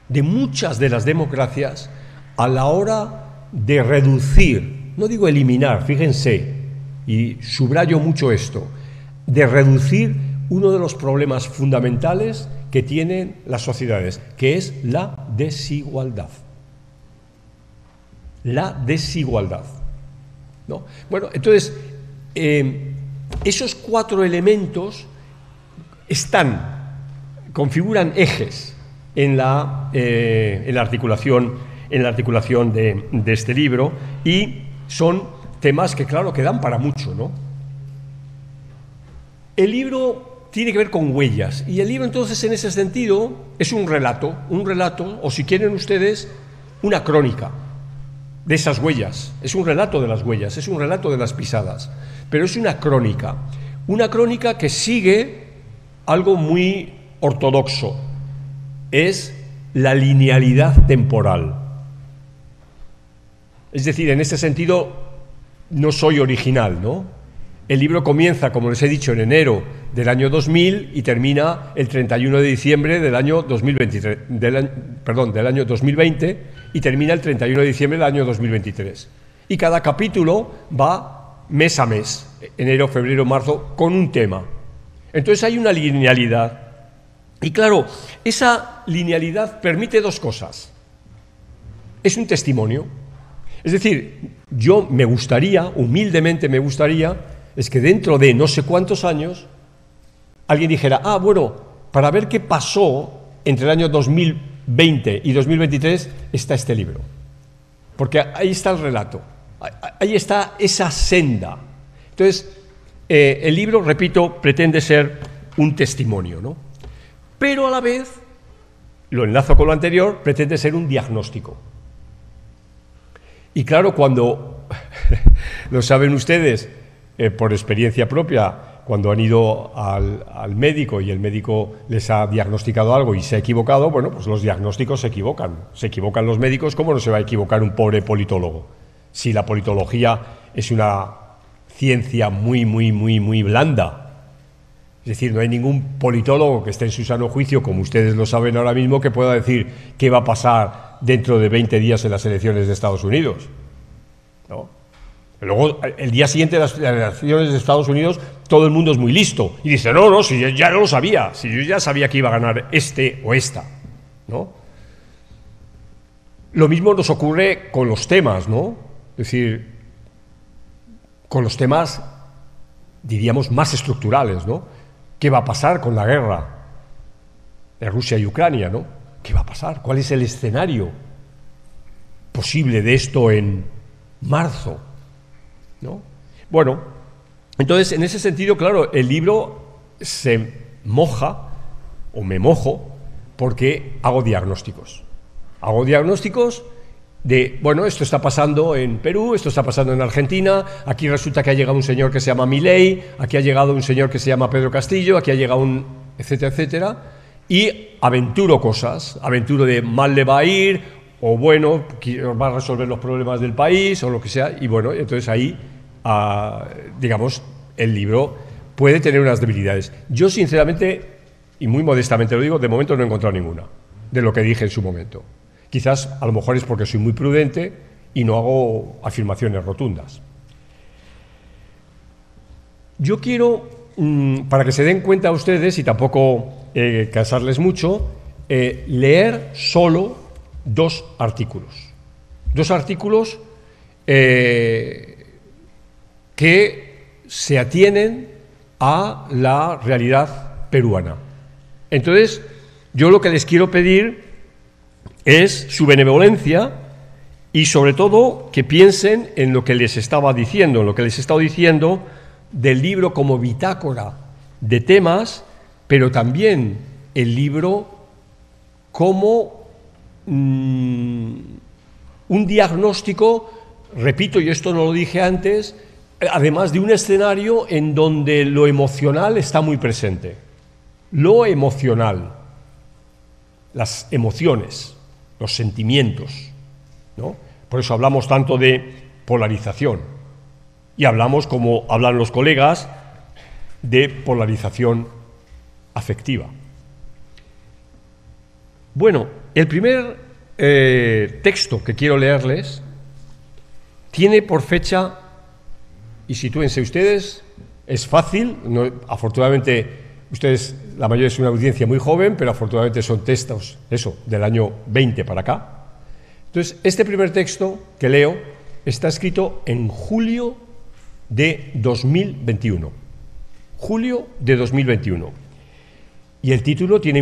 de muchas de las democracias a la hora de reducir, no digo eliminar, fíjense, y subrayo mucho esto, de reducir uno de los problemas fundamentales que tienen las sociedades, que es la desigualdad. La desigualdad. ¿no? Bueno, entonces, eh, esos cuatro elementos están, configuran ejes en la, eh, en la articulación, en la articulación de, de este libro y son temas que, claro, que dan para mucho, ¿no? El libro tiene que ver con huellas, y el libro entonces en ese sentido es un relato, un relato, o si quieren ustedes, una crónica de esas huellas. Es un relato de las huellas, es un relato de las pisadas, pero es una crónica, una crónica que sigue algo muy ortodoxo, es la linealidad temporal. Es decir, en ese sentido, no soy original, ¿no? El libro comienza, como les he dicho, en enero del año 2000 y termina el 31 de diciembre del año 2023, perdón, del año 2020 y termina el 31 de diciembre del año 2023. Y cada capítulo va mes a mes, enero, febrero, marzo, con un tema. Entonces hay una linealidad. Y claro, esa linealidad permite dos cosas. Es un testimonio. Es decir, yo me gustaría, humildemente me gustaría, es que dentro de no sé cuántos años alguien dijera, ah, bueno, para ver qué pasó entre el año 2020 y 2023 está este libro. Porque ahí está el relato, ahí está esa senda. Entonces, eh, el libro, repito, pretende ser un testimonio, ¿no? Pero a la vez, lo enlazo con lo anterior, pretende ser un diagnóstico. Y claro, cuando, lo saben ustedes eh, por experiencia propia, cuando han ido al, al, médico y el médico les ha diagnosticado algo y se ha equivocado, bueno, pues los diagnósticos se equivocan. Se equivocan los médicos, ¿cómo no se va a equivocar un pobre politólogo? Si la politología es una ciencia muy, muy, muy, muy blanda. Es decir, no hay ningún politólogo que esté en su sano juicio, como ustedes lo saben ahora mismo, que pueda decir qué va a pasar dentro de 20 días en las elecciones de Estados Unidos. ¿No? Luego, el día siguiente de las elecciones de Estados Unidos, todo el mundo es muy listo y dice, no, no, si yo ya lo sabía, si yo ya sabía que iba a ganar este o esta. ¿no? Lo mismo nos ocurre con los temas, ¿no? Es decir, con los temas, diríamos, más estructurales, ¿no? ¿Qué va a pasar con la guerra de Rusia y Ucrania, ¿no? ¿Qué va a pasar? ¿Cuál es el escenario posible de esto en marzo? ¿No? Bueno, entonces, en ese sentido, claro, el libro se moja, o me mojo, porque hago diagnósticos. Hago diagnósticos de, bueno, esto está pasando en Perú, esto está pasando en Argentina, aquí resulta que ha llegado un señor que se llama Milei, aquí ha llegado un señor que se llama Pedro Castillo, aquí ha llegado un, etcétera, etcétera, y aventuro cosas, aventuro de mal le va a ir, o bueno, va a resolver los problemas del país, o lo que sea, y bueno, entonces ahí, ah, digamos, el libro puede tener unas debilidades. Yo, sinceramente, y muy modestamente lo digo, de momento no he encontrado ninguna de lo que dije en su momento. Quizás a lo mejor es porque soy muy prudente y no hago afirmaciones rotundas. Yo quiero, mm, para que se den cuenta ustedes y tampoco eh, cansarles mucho, eh, leer solo dos artículos. Dos artículos eh, que se atienen a la realidad peruana. Entonces, yo lo que les quiero pedir es su benevolencia y sobre todo que piensen en lo que les estaba diciendo, en lo que les he estado diciendo del libro como bitácora de temas, pero también el libro como mm, un diagnóstico, repito, y esto no lo dije antes, además de un escenario en donde lo emocional está muy presente. Lo emocional, las emociones los sentimientos. ¿no? Por eso hablamos tanto de polarización. Y hablamos, como hablan los colegas, de polarización afectiva. Bueno, el primer eh, texto que quiero leerles tiene por fecha, y sitúense ustedes, es fácil, afortunadamente Ustedes, la mayoría es una audiencia muy joven, pero afortunadamente son textos, eso, del año 20 para acá. Entonces, este primer texto que leo está escrito en julio de 2021. Julio de 2021. Y el título tiene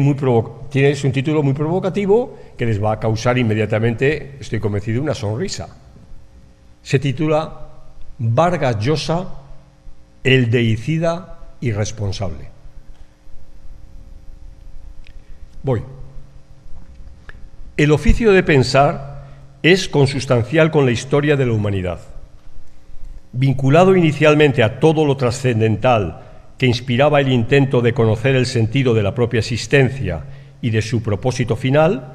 es un título muy provocativo que les va a causar inmediatamente, estoy convencido, una sonrisa. Se titula Vargas Llosa, el deicida irresponsable. Voy. El oficio de pensar es consustancial con la historia de la humanidad. Vinculado inicialmente a todo lo trascendental que inspiraba el intento de conocer el sentido de la propia existencia y de su propósito final,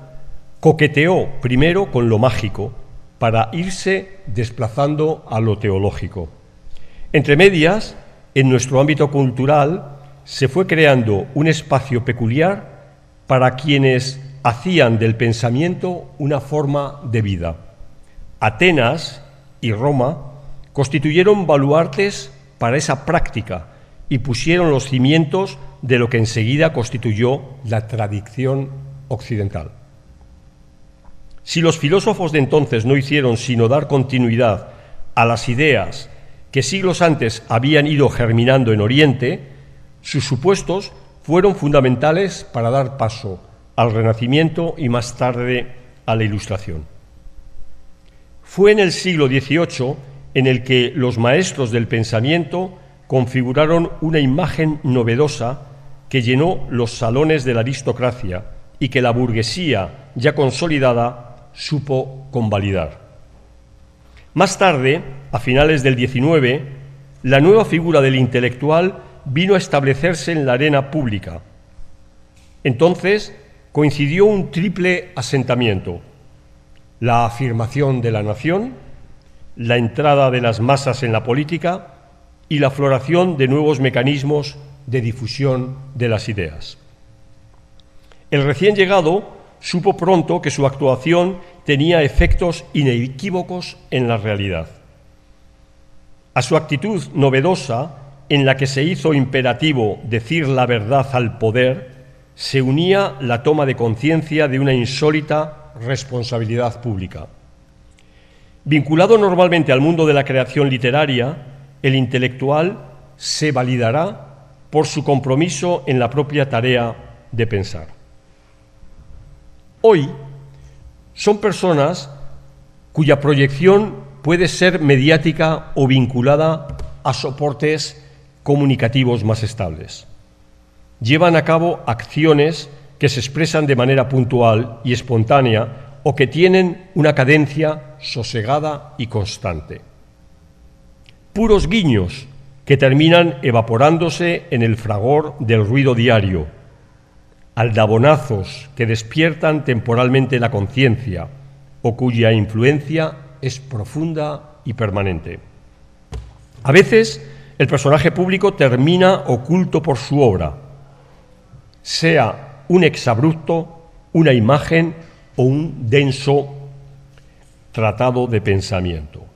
coqueteó primero con lo mágico para irse desplazando a lo teológico. Entre medias, en nuestro ámbito cultural, se fue creando un espacio peculiar para quienes hacían del pensamiento una forma de vida. Atenas y Roma constituyeron baluartes para esa práctica y pusieron los cimientos de lo que enseguida constituyó la tradición occidental. Si los filósofos de entonces no hicieron sino dar continuidad a las ideas que siglos antes habían ido germinando en Oriente, sus supuestos fueron fundamentales para dar paso al Renacimiento y más tarde a la Ilustración. Fue en el siglo XVIII en el que los maestros del pensamiento configuraron una imagen novedosa que llenó los salones de la aristocracia y que la burguesía ya consolidada supo convalidar. Más tarde, a finales del XIX, la nueva figura del intelectual vino a establecerse en la arena pública. Entonces coincidió un triple asentamiento, la afirmación de la nación, la entrada de las masas en la política y la floración de nuevos mecanismos de difusión de las ideas. El recién llegado supo pronto que su actuación tenía efectos inequívocos en la realidad. A su actitud novedosa, en la que se hizo imperativo decir la verdad al poder, se unía la toma de conciencia de una insólita responsabilidad pública. Vinculado normalmente al mundo de la creación literaria, el intelectual se validará por su compromiso en la propia tarea de pensar. Hoy son personas cuya proyección puede ser mediática o vinculada a soportes comunicativos más estables. Llevan a cabo acciones que se expresan de manera puntual y espontánea o que tienen una cadencia sosegada y constante. Puros guiños que terminan evaporándose en el fragor del ruido diario, aldabonazos que despiertan temporalmente la conciencia o cuya influencia es profunda y permanente. A veces el personaje público termina oculto por su obra, sea un exabrupto, una imagen o un denso tratado de pensamiento.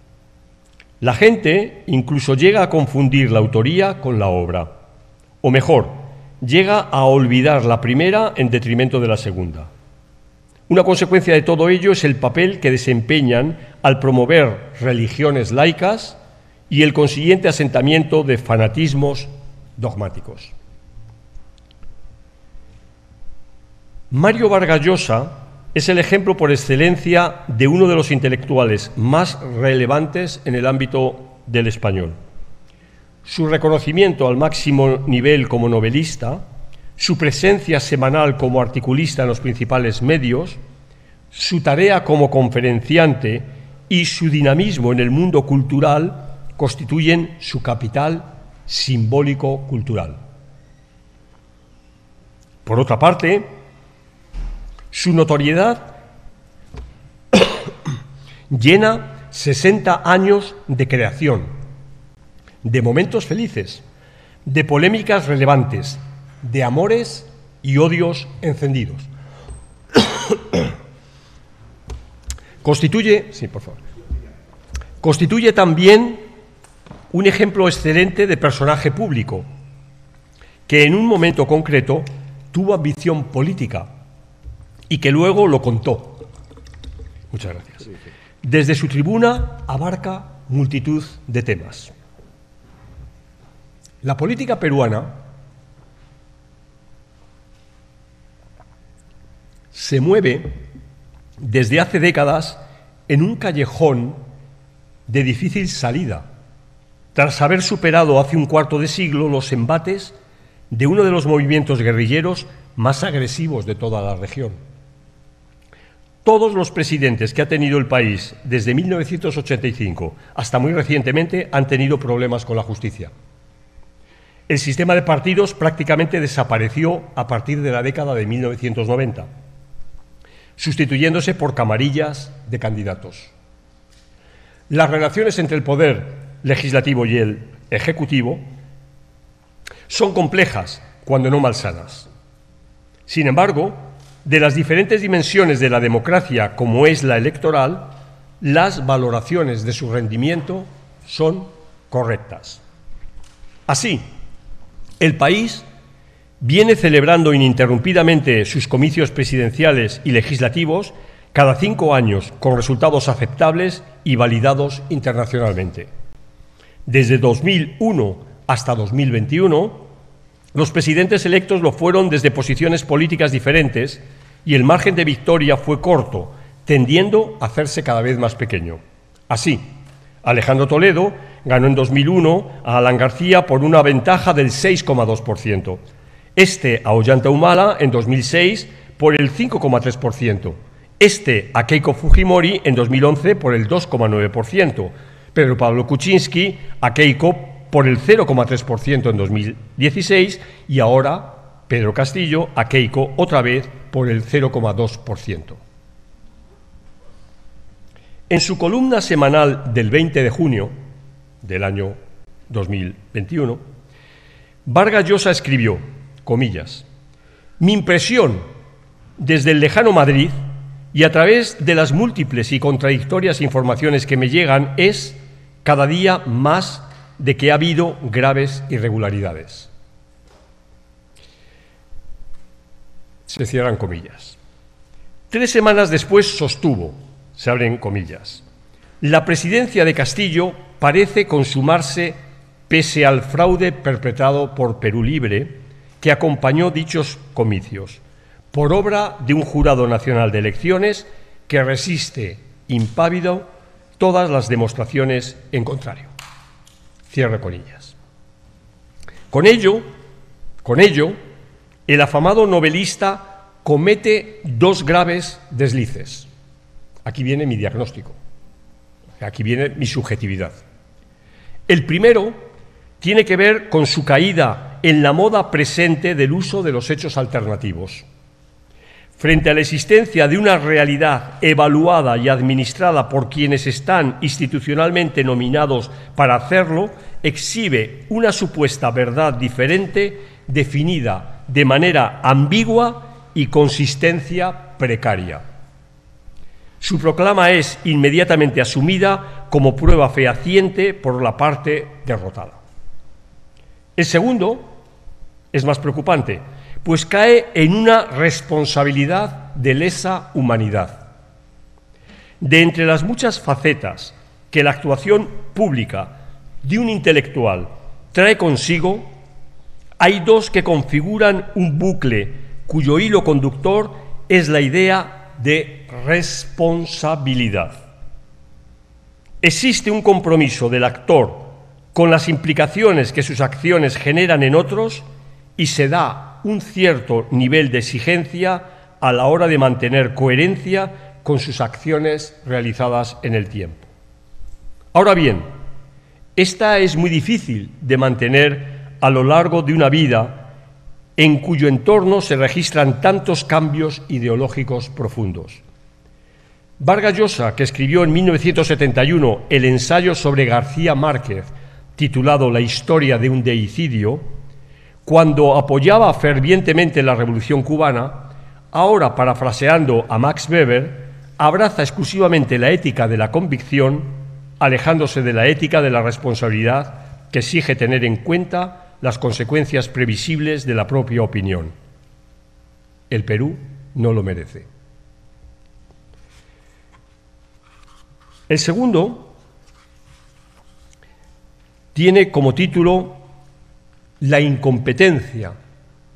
La gente incluso llega a confundir la autoría con la obra, o mejor, llega a olvidar la primera en detrimento de la segunda. Una consecuencia de todo ello es el papel que desempeñan al promover religiones laicas y el consiguiente asentamiento de fanatismos dogmáticos. Mario Vargas Llosa es el ejemplo por excelencia de uno de los intelectuales más relevantes en el ámbito del español. Su reconocimiento al máximo nivel como novelista, su presencia semanal como articulista en los principales medios, su tarea como conferenciante y su dinamismo en el mundo cultural constituyen su capital simbólico-cultural. Por otra parte, su notoriedad llena 60 años de creación, de momentos felices, de polémicas relevantes, de amores y odios encendidos. Constituye, sí, por favor. Constituye también un ejemplo excelente de personaje público que en un momento concreto tuvo ambición política y que luego lo contó. Muchas gracias. Desde su tribuna abarca multitud de temas. La política peruana se mueve desde hace décadas en un callejón de difícil salida, tras haber superado hace un cuarto de siglo los embates de uno de los movimientos guerrilleros más agresivos de toda la región. Todos los presidentes que ha tenido el país desde 1985 hasta muy recientemente han tenido problemas con la justicia. El sistema de partidos prácticamente desapareció a partir de la década de 1990, sustituyéndose por camarillas de candidatos. Las relaciones entre el poder legislativo y el ejecutivo son complejas, cuando no malsanas. Sin embargo, de las diferentes dimensiones de la democracia como es la electoral, las valoraciones de su rendimiento son correctas. Así, el país viene celebrando ininterrumpidamente sus comicios presidenciales y legislativos cada cinco años con resultados aceptables y validados internacionalmente. Desde 2001 hasta 2021, los presidentes electos lo fueron desde posiciones políticas diferentes y el margen de victoria fue corto, tendiendo a hacerse cada vez más pequeño. Así, Alejandro Toledo ganó en 2001 a Alan García por una ventaja del 6,2%. Este a Ollanta Humala en 2006 por el 5,3%. Este a Keiko Fujimori en 2011 por el 2,9%. Pedro Pablo Kuczynski a Keiko por el 0,3% en 2016 y ahora Pedro Castillo a Keiko otra vez por el 0,2%. En su columna semanal del 20 de junio del año 2021, Vargas Llosa escribió, comillas, mi impresión desde el lejano Madrid y a través de las múltiples y contradictorias informaciones que me llegan es cada día más de que ha habido graves irregularidades. Se cierran comillas. Tres semanas después sostuvo, se abren comillas, la presidencia de Castillo parece consumarse pese al fraude perpetrado por Perú Libre, que acompañó dichos comicios, por obra de un jurado nacional de elecciones que resiste impávido todas las demostraciones en contrario. Cierre ellas. Con ello, con ello, el afamado novelista comete dos graves deslices. Aquí viene mi diagnóstico, aquí viene mi subjetividad. El primero tiene que ver con su caída en la moda presente del uso de los hechos alternativos. Frente a la existencia de una realidad evaluada y administrada por quienes están institucionalmente nominados para hacerlo, exhibe una supuesta verdad diferente definida de manera ambigua y consistencia precaria. Su proclama es inmediatamente asumida como prueba fehaciente por la parte derrotada. El segundo es más preocupante, pues cae en una responsabilidad de lesa humanidad. De entre las muchas facetas que la actuación pública de un intelectual trae consigo, hay dos que configuran un bucle cuyo hilo conductor es la idea de responsabilidad. Existe un compromiso del actor con las implicaciones que sus acciones generan en otros y se da un cierto nivel de exigencia a la hora de mantener coherencia con sus acciones realizadas en el tiempo. Ahora bien, esta es muy difícil de mantener a lo largo de una vida en cuyo entorno se registran tantos cambios ideológicos profundos. Vargas Llosa, que escribió en 1971 el ensayo sobre García Márquez, titulado La historia de un deicidio, cuando apoyaba fervientemente la revolución cubana, ahora parafraseando a Max Weber, abraza exclusivamente la ética de la convicción, alejándose de la ética de la responsabilidad que exige tener en cuenta las consecuencias previsibles de la propia opinión. El Perú no lo merece. El segundo tiene como título la incompetencia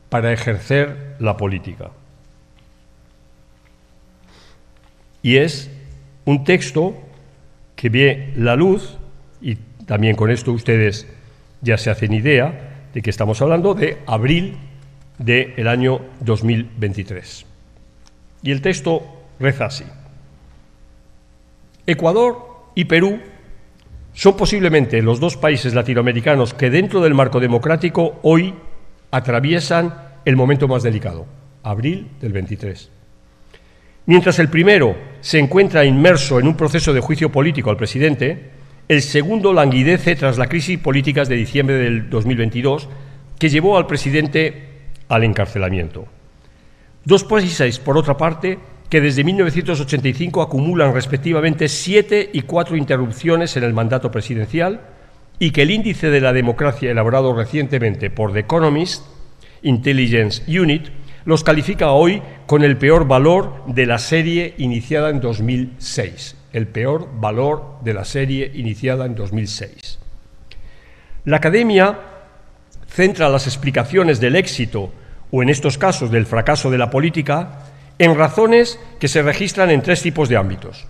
para ejercer la política. Y es un texto que ve la luz, y también con esto ustedes ya se hacen idea de que estamos hablando de abril del año 2023. Y el texto reza así. Ecuador y Perú son posiblemente los dos países latinoamericanos que dentro del marco democrático hoy atraviesan el momento más delicado, abril del 23. Mientras el primero se encuentra inmerso en un proceso de juicio político al presidente, el segundo languidece tras la crisis política de diciembre del 2022 que llevó al presidente al encarcelamiento. Dos países, por otra parte, que desde 1985 acumulan respectivamente siete y cuatro interrupciones en el mandato presidencial y que el índice de la democracia elaborado recientemente por The Economist Intelligence Unit los califica hoy con el peor valor de la serie iniciada en 2006. El peor valor de la serie iniciada en 2006. La academia centra las explicaciones del éxito o en estos casos del fracaso de la política en razones que se registran en tres tipos de ámbitos.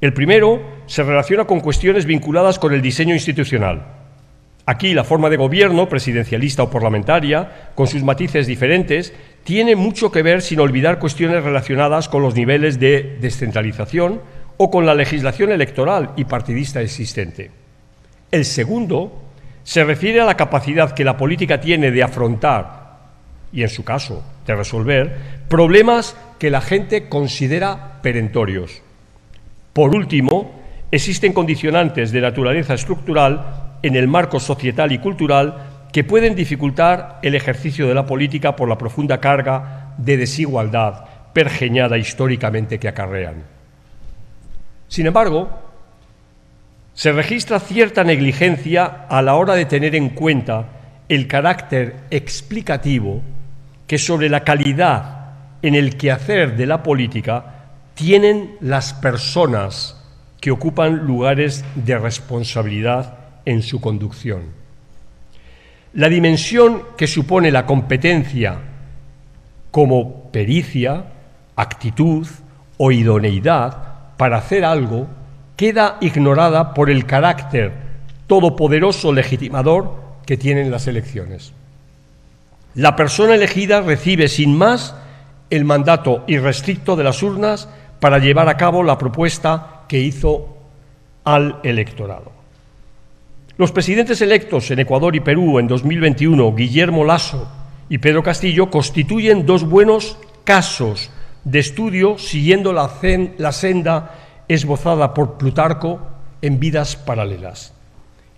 El primero se relaciona con cuestiones vinculadas con el diseño institucional. Aquí la forma de gobierno, presidencialista o parlamentaria, con sus matices diferentes, tiene mucho que ver sin olvidar cuestiones relacionadas con los niveles de descentralización o con la legislación electoral y partidista existente. El segundo se refiere a la capacidad que la política tiene de afrontar, y en su caso de resolver, problemas que la gente considera perentorios. Por último, existen condicionantes de naturaleza estructural en el marco societal y cultural que pueden dificultar el ejercicio de la política por la profunda carga de desigualdad pergeñada históricamente que acarrean. Sin embargo, se registra cierta negligencia a la hora de tener en cuenta el carácter explicativo que sobre la calidad en el quehacer de la política tienen las personas que ocupan lugares de responsabilidad en su conducción. La dimensión que supone la competencia como pericia, actitud o idoneidad para hacer algo queda ignorada por el carácter todopoderoso legitimador que tienen las elecciones. La persona elegida recibe sin más el mandato irrestricto de las urnas para llevar a cabo la propuesta que hizo al electorado. Los presidentes electos en Ecuador y Perú en 2021, Guillermo Lasso y Pedro Castillo, constituyen dos buenos casos de estudio siguiendo la, la senda esbozada por Plutarco en vidas paralelas.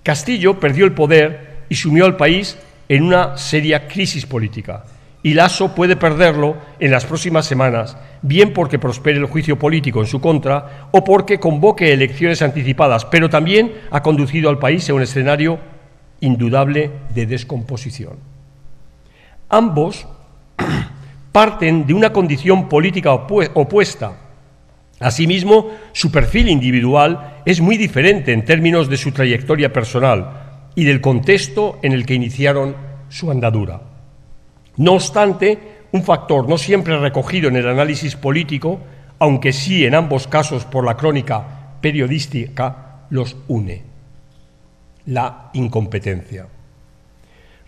Castillo perdió el poder y sumió al país en una seria crisis política. Y Lasso puede perderlo en las próximas semanas, bien porque prospere el juicio político en su contra o porque convoque elecciones anticipadas, pero también ha conducido al país a un escenario indudable de descomposición. Ambos parten de una condición política opuesta Asimismo, su perfil individual es muy diferente en términos de su trayectoria personal y del contexto en el que iniciaron su andadura. No obstante, un factor no siempre recogido en el análisis político, aunque sí en ambos casos por la crónica periodística, los une. La incompetencia.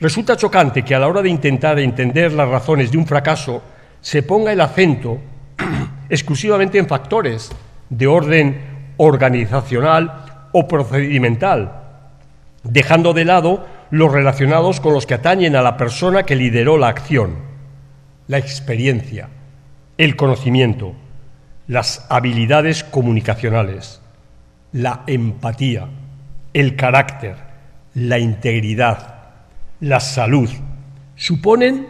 Resulta chocante que a la hora de intentar entender las razones de un fracaso se ponga el acento exclusivamente en factores de orden organizacional o procedimental, dejando de lado los relacionados con los que atañen a la persona que lideró la acción, la experiencia, el conocimiento, las habilidades comunicacionales, la empatía, el carácter, la integridad, la salud, suponen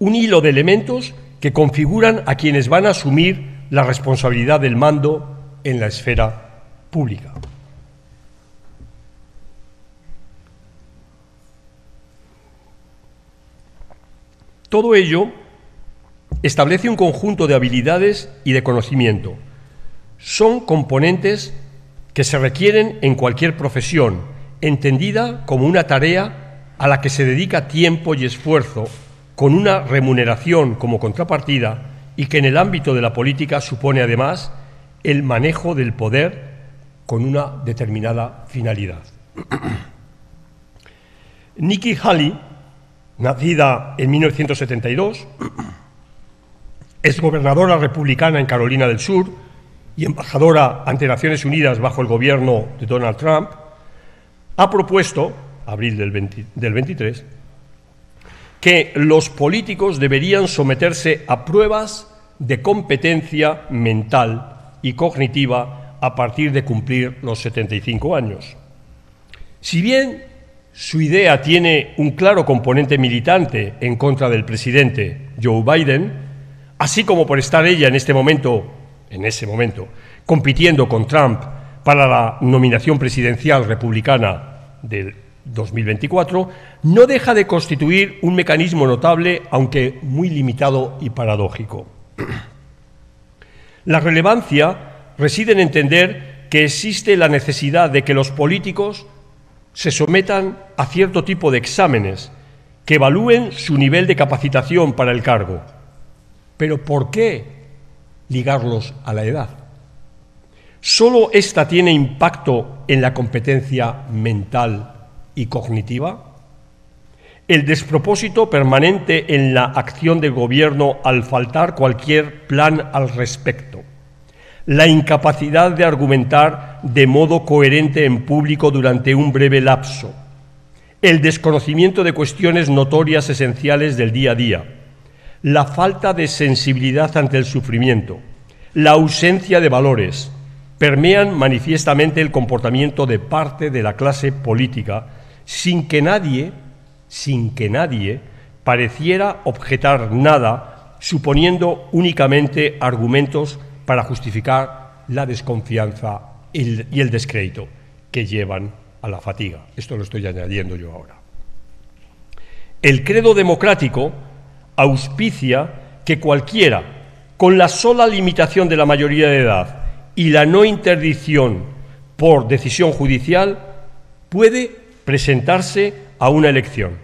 un hilo de elementos que configuran a quienes van a asumir la responsabilidad del mando en la esfera pública. Todo ello establece un conjunto de habilidades y de conocimiento. Son componentes que se requieren en cualquier profesión, entendida como una tarea a la que se dedica tiempo y esfuerzo con una remuneración como contrapartida y que en el ámbito de la política supone además el manejo del poder con una determinada finalidad. Nikki Haley, nacida en 1972, es gobernadora republicana en Carolina del Sur y embajadora ante Naciones Unidas bajo el gobierno de Donald Trump, ha propuesto, abril del, 23, que los políticos deberían someterse a pruebas de competencia mental y cognitiva a partir de cumplir los 75 años. Si bien su idea tiene un claro componente militante en contra del presidente Joe Biden, así como por estar ella en este momento, en ese momento, compitiendo con Trump para la nominación presidencial republicana del 2024, no deja de constituir un mecanismo notable, aunque muy limitado y paradójico. La relevancia reside en entender que existe la necesidad de que los políticos se sometan a cierto tipo de exámenes que evalúen su nivel de capacitación para el cargo. Pero ¿por qué ligarlos a la edad? ¿Solo esta tiene impacto en la competencia mental y cognitiva? El despropósito permanente en la acción del Gobierno al faltar cualquier plan al respecto. La incapacidad de argumentar de modo coherente en público durante un breve lapso. El desconocimiento de cuestiones notorias esenciales del día a día. La falta de sensibilidad ante el sufrimiento. La ausencia de valores permean manifiestamente el comportamiento de parte de la clase política sin que nadie, sin que nadie pareciera objetar nada, suponiendo únicamente argumentos para justificar la desconfianza y el descrédito que llevan a la fatiga. Esto lo estoy añadiendo yo ahora. El credo democrático auspicia que cualquiera, con la sola limitación de la mayoría de edad, y la no interdicción por decisión judicial puede presentarse a una elección.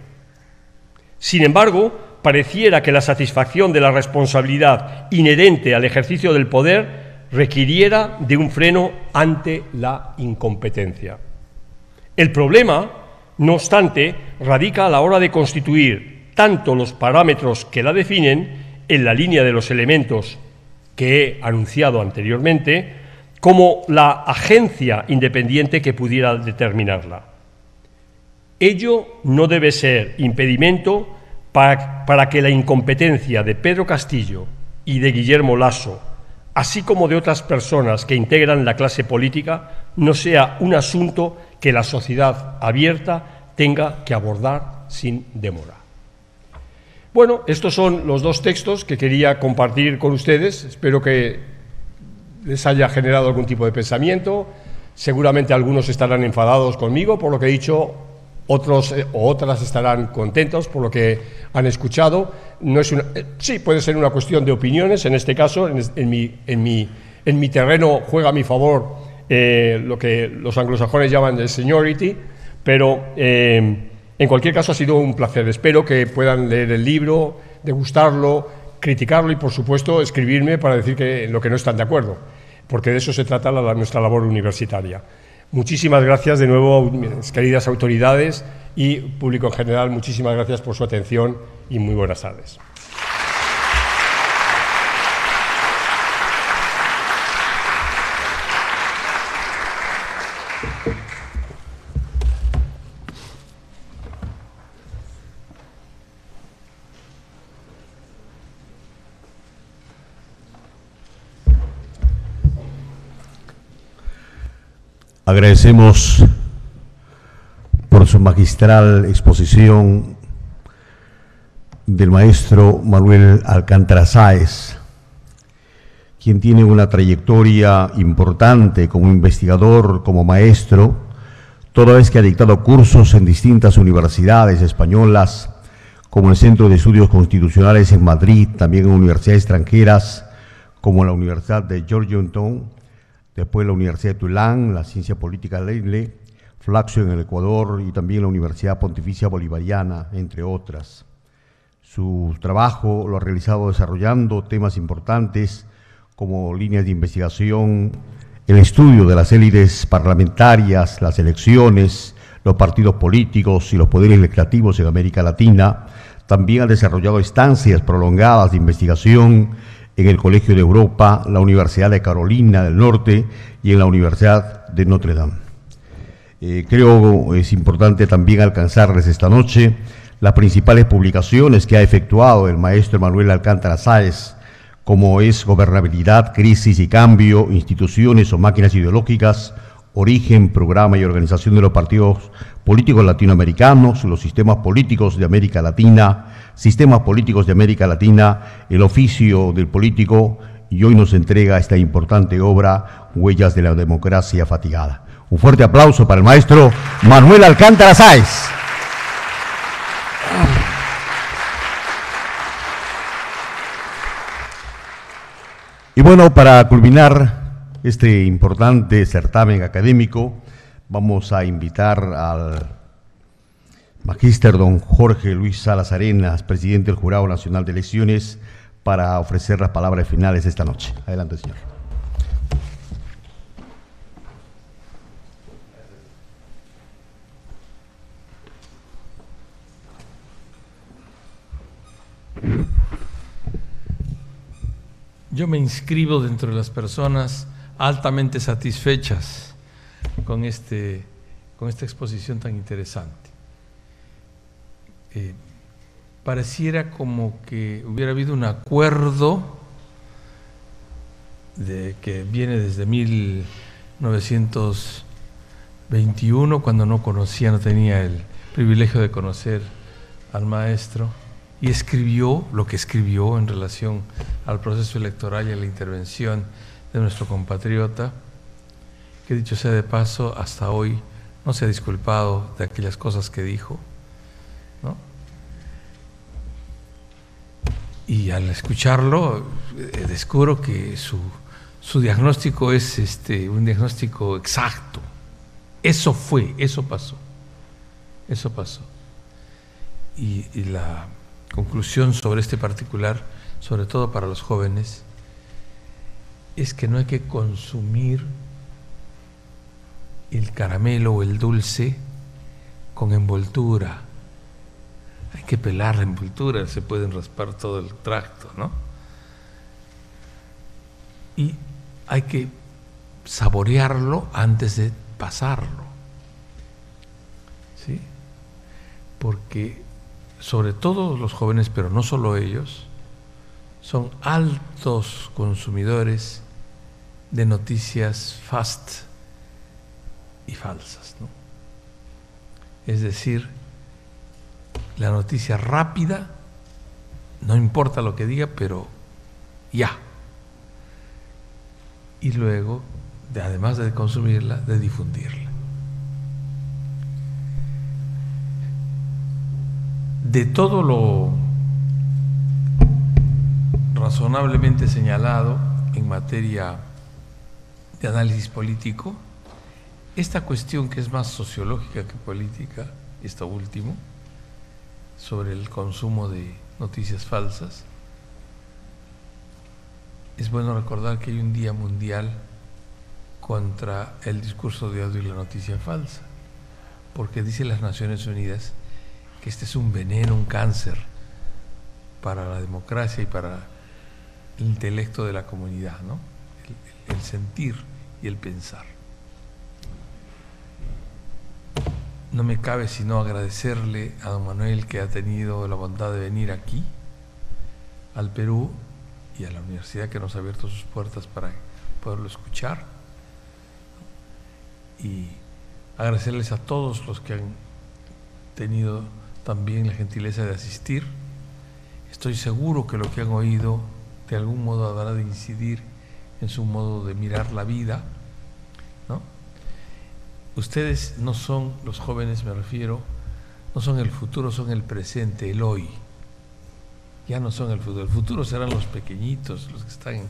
Sin embargo, pareciera que la satisfacción de la responsabilidad inherente al ejercicio del poder requiriera de un freno ante la incompetencia. El problema, no obstante, radica a la hora de constituir tanto los parámetros que la definen en la línea de los elementos que he anunciado anteriormente, como la agencia independiente que pudiera determinarla. Ello no debe ser impedimento para, que la incompetencia de Pedro Castillo y de Guillermo Lasso, así como de otras personas que integran la clase política, no sea un asunto que la sociedad abierta tenga que abordar sin demora. Bueno, estos son los dos textos que quería compartir con ustedes. Espero que les haya generado algún tipo de pensamiento. Seguramente algunos estarán enfadados conmigo por lo que he dicho, otros eh, o otras estarán contentos por lo que han escuchado. No es eh, sí, puede ser una cuestión de opiniones. En este caso, en, mi, en, mi, en mi, terreno juega a mi favor eh, lo que los anglosajones llaman de seniority, pero en cualquier caso ha sido un placer. Espero que puedan leer el libro, degustarlo, criticarlo y, por supuesto, escribirme para decir que lo que no están de acuerdo, porque de eso se trata nuestra labor universitaria. Muchísimas gracias de nuevo, queridas autoridades y público en general. Muchísimas gracias por su atención y muy buenas tardes. Agradecemos por su magistral exposición del maestro Manuel Alcántara Sáez, quien tiene una trayectoria importante como investigador, como maestro, toda vez que ha dictado cursos en distintas universidades españolas, como el Centro de Estudios Constitucionales en Madrid, también en universidades extranjeras, como la Universidad de Georgetown, después la Universidad de Tulán, la Ciencia Política de Leile, Flaxio en el Ecuador y también la Universidad Pontificia Bolivariana, entre otras. Su trabajo lo ha realizado desarrollando temas importantes como líneas de investigación, el estudio de las élites parlamentarias, las elecciones, los partidos políticos y los poderes legislativos en América Latina. También ha desarrollado estancias prolongadas de investigación en el Colegio de Europa, la Universidad de Carolina del Norte y en la Universidad de Notre Dame. Eh, creo es importante también alcanzarles esta noche las principales publicaciones que ha efectuado el maestro Manuel Alcántara Sáez, como es Gobernabilidad, Crisis y Cambio, Instituciones o Máquinas Ideológicas, origen, programa y organización de los partidos políticos latinoamericanos, los sistemas políticos de América Latina, sistemas políticos de América Latina, el oficio del político, y hoy nos entrega esta importante obra, Huellas de la Democracia Fatigada. Un fuerte aplauso para el maestro Manuel Alcántara Sáez. Y bueno, para culminar este importante certamen académico, vamos a invitar al magíster don Jorge Luis Salas Arenas, presidente del Jurado Nacional de Elecciones, para ofrecer las palabras finales esta noche. Adelante, señor. Yo me inscribo dentro de las personas altamente satisfechas con, este, con esta exposición tan interesante. Eh, pareciera como que hubiera habido un acuerdo de, que viene desde 1921, cuando no conocía, no tenía el privilegio de conocer al maestro y escribió lo que escribió en relación al proceso electoral y a la intervención de nuestro compatriota, que dicho sea de paso, hasta hoy no se ha disculpado de aquellas cosas que dijo. Y al escucharlo, eh, descubro que su, su diagnóstico es este, un diagnóstico exacto. Eso fue, eso pasó. Eso pasó. y la conclusión sobre este particular, sobre todo para los jóvenes, es que no hay que consumir el caramelo o el dulce con envoltura. Hay que pelar la envoltura, se pueden raspar todo el tracto, ¿no? Y hay que saborearlo antes de pasarlo. ¿Sí? Porque sobre todo los jóvenes, pero no solo ellos, son altos consumidores de noticias fast y falsas. Es decir, la noticia rápida, no importa lo que diga, pero ya. Y luego, además de consumirla, de difundirla. de todo lo razonablemente señalado en materia de análisis político, esta cuestión que es más sociológica que política, esto último, sobre el consumo de noticias falsas, es bueno recordar que hay un día mundial contra el discurso de odio y la noticia falsa, porque dice las Naciones Unidas que este es un veneno, un cáncer para la democracia y para el intelecto de la comunidad, ¿no? el sentir y el pensar. No me cabe sino agradecerle a don Manuel que ha tenido la bondad de venir aquí, al Perú, y a la universidad que nos ha abierto sus puertas para poderlo escuchar. Y agradecerles a todos los que han tenido también la gentileza de asistir. Estoy seguro que lo que han oído de algún modo habrá de incidir en su modo de mirar la vida. ¿no? Ustedes no son, los jóvenes me refiero, no son el futuro, son el presente, el hoy. Ya no son el futuro. El futuro serán los pequeñitos, los que están,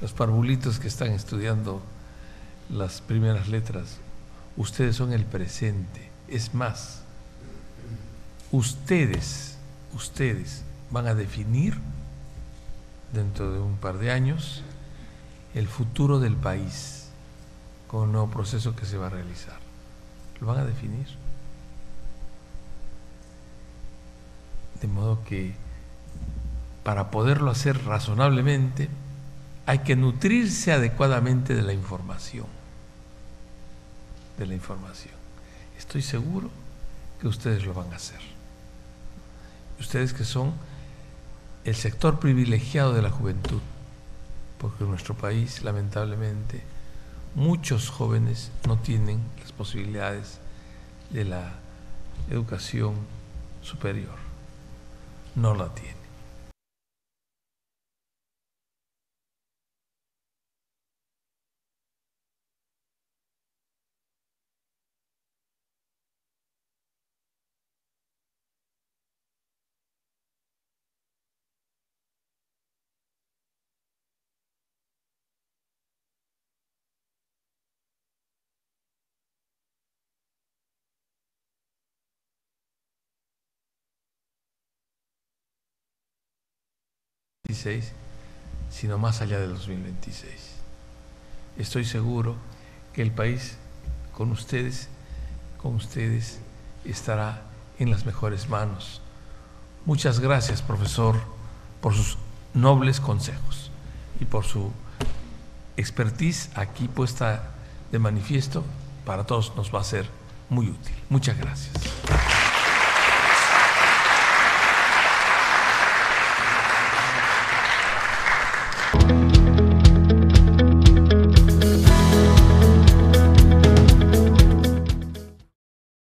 los parvulitos que están estudiando las primeras letras. Ustedes son el presente. Es más, ustedes, ustedes van a definir dentro de un par de años el futuro del país con un nuevo proceso que se va a realizar. Lo van a definir. De modo que para poderlo hacer razonablemente hay que nutrirse adecuadamente de la información. De la información. Estoy seguro que ustedes lo van a hacer ustedes que son el sector privilegiado de la juventud, porque en nuestro país, lamentablemente, muchos jóvenes no tienen las posibilidades de la educación superior. No la tienen. Sino más allá del 2026. Estoy seguro que el país con ustedes, con ustedes, estará en las mejores manos. Muchas gracias, profesor, por sus nobles consejos y por su expertise aquí puesta de manifiesto. Para todos nos va a ser muy útil. Muchas gracias.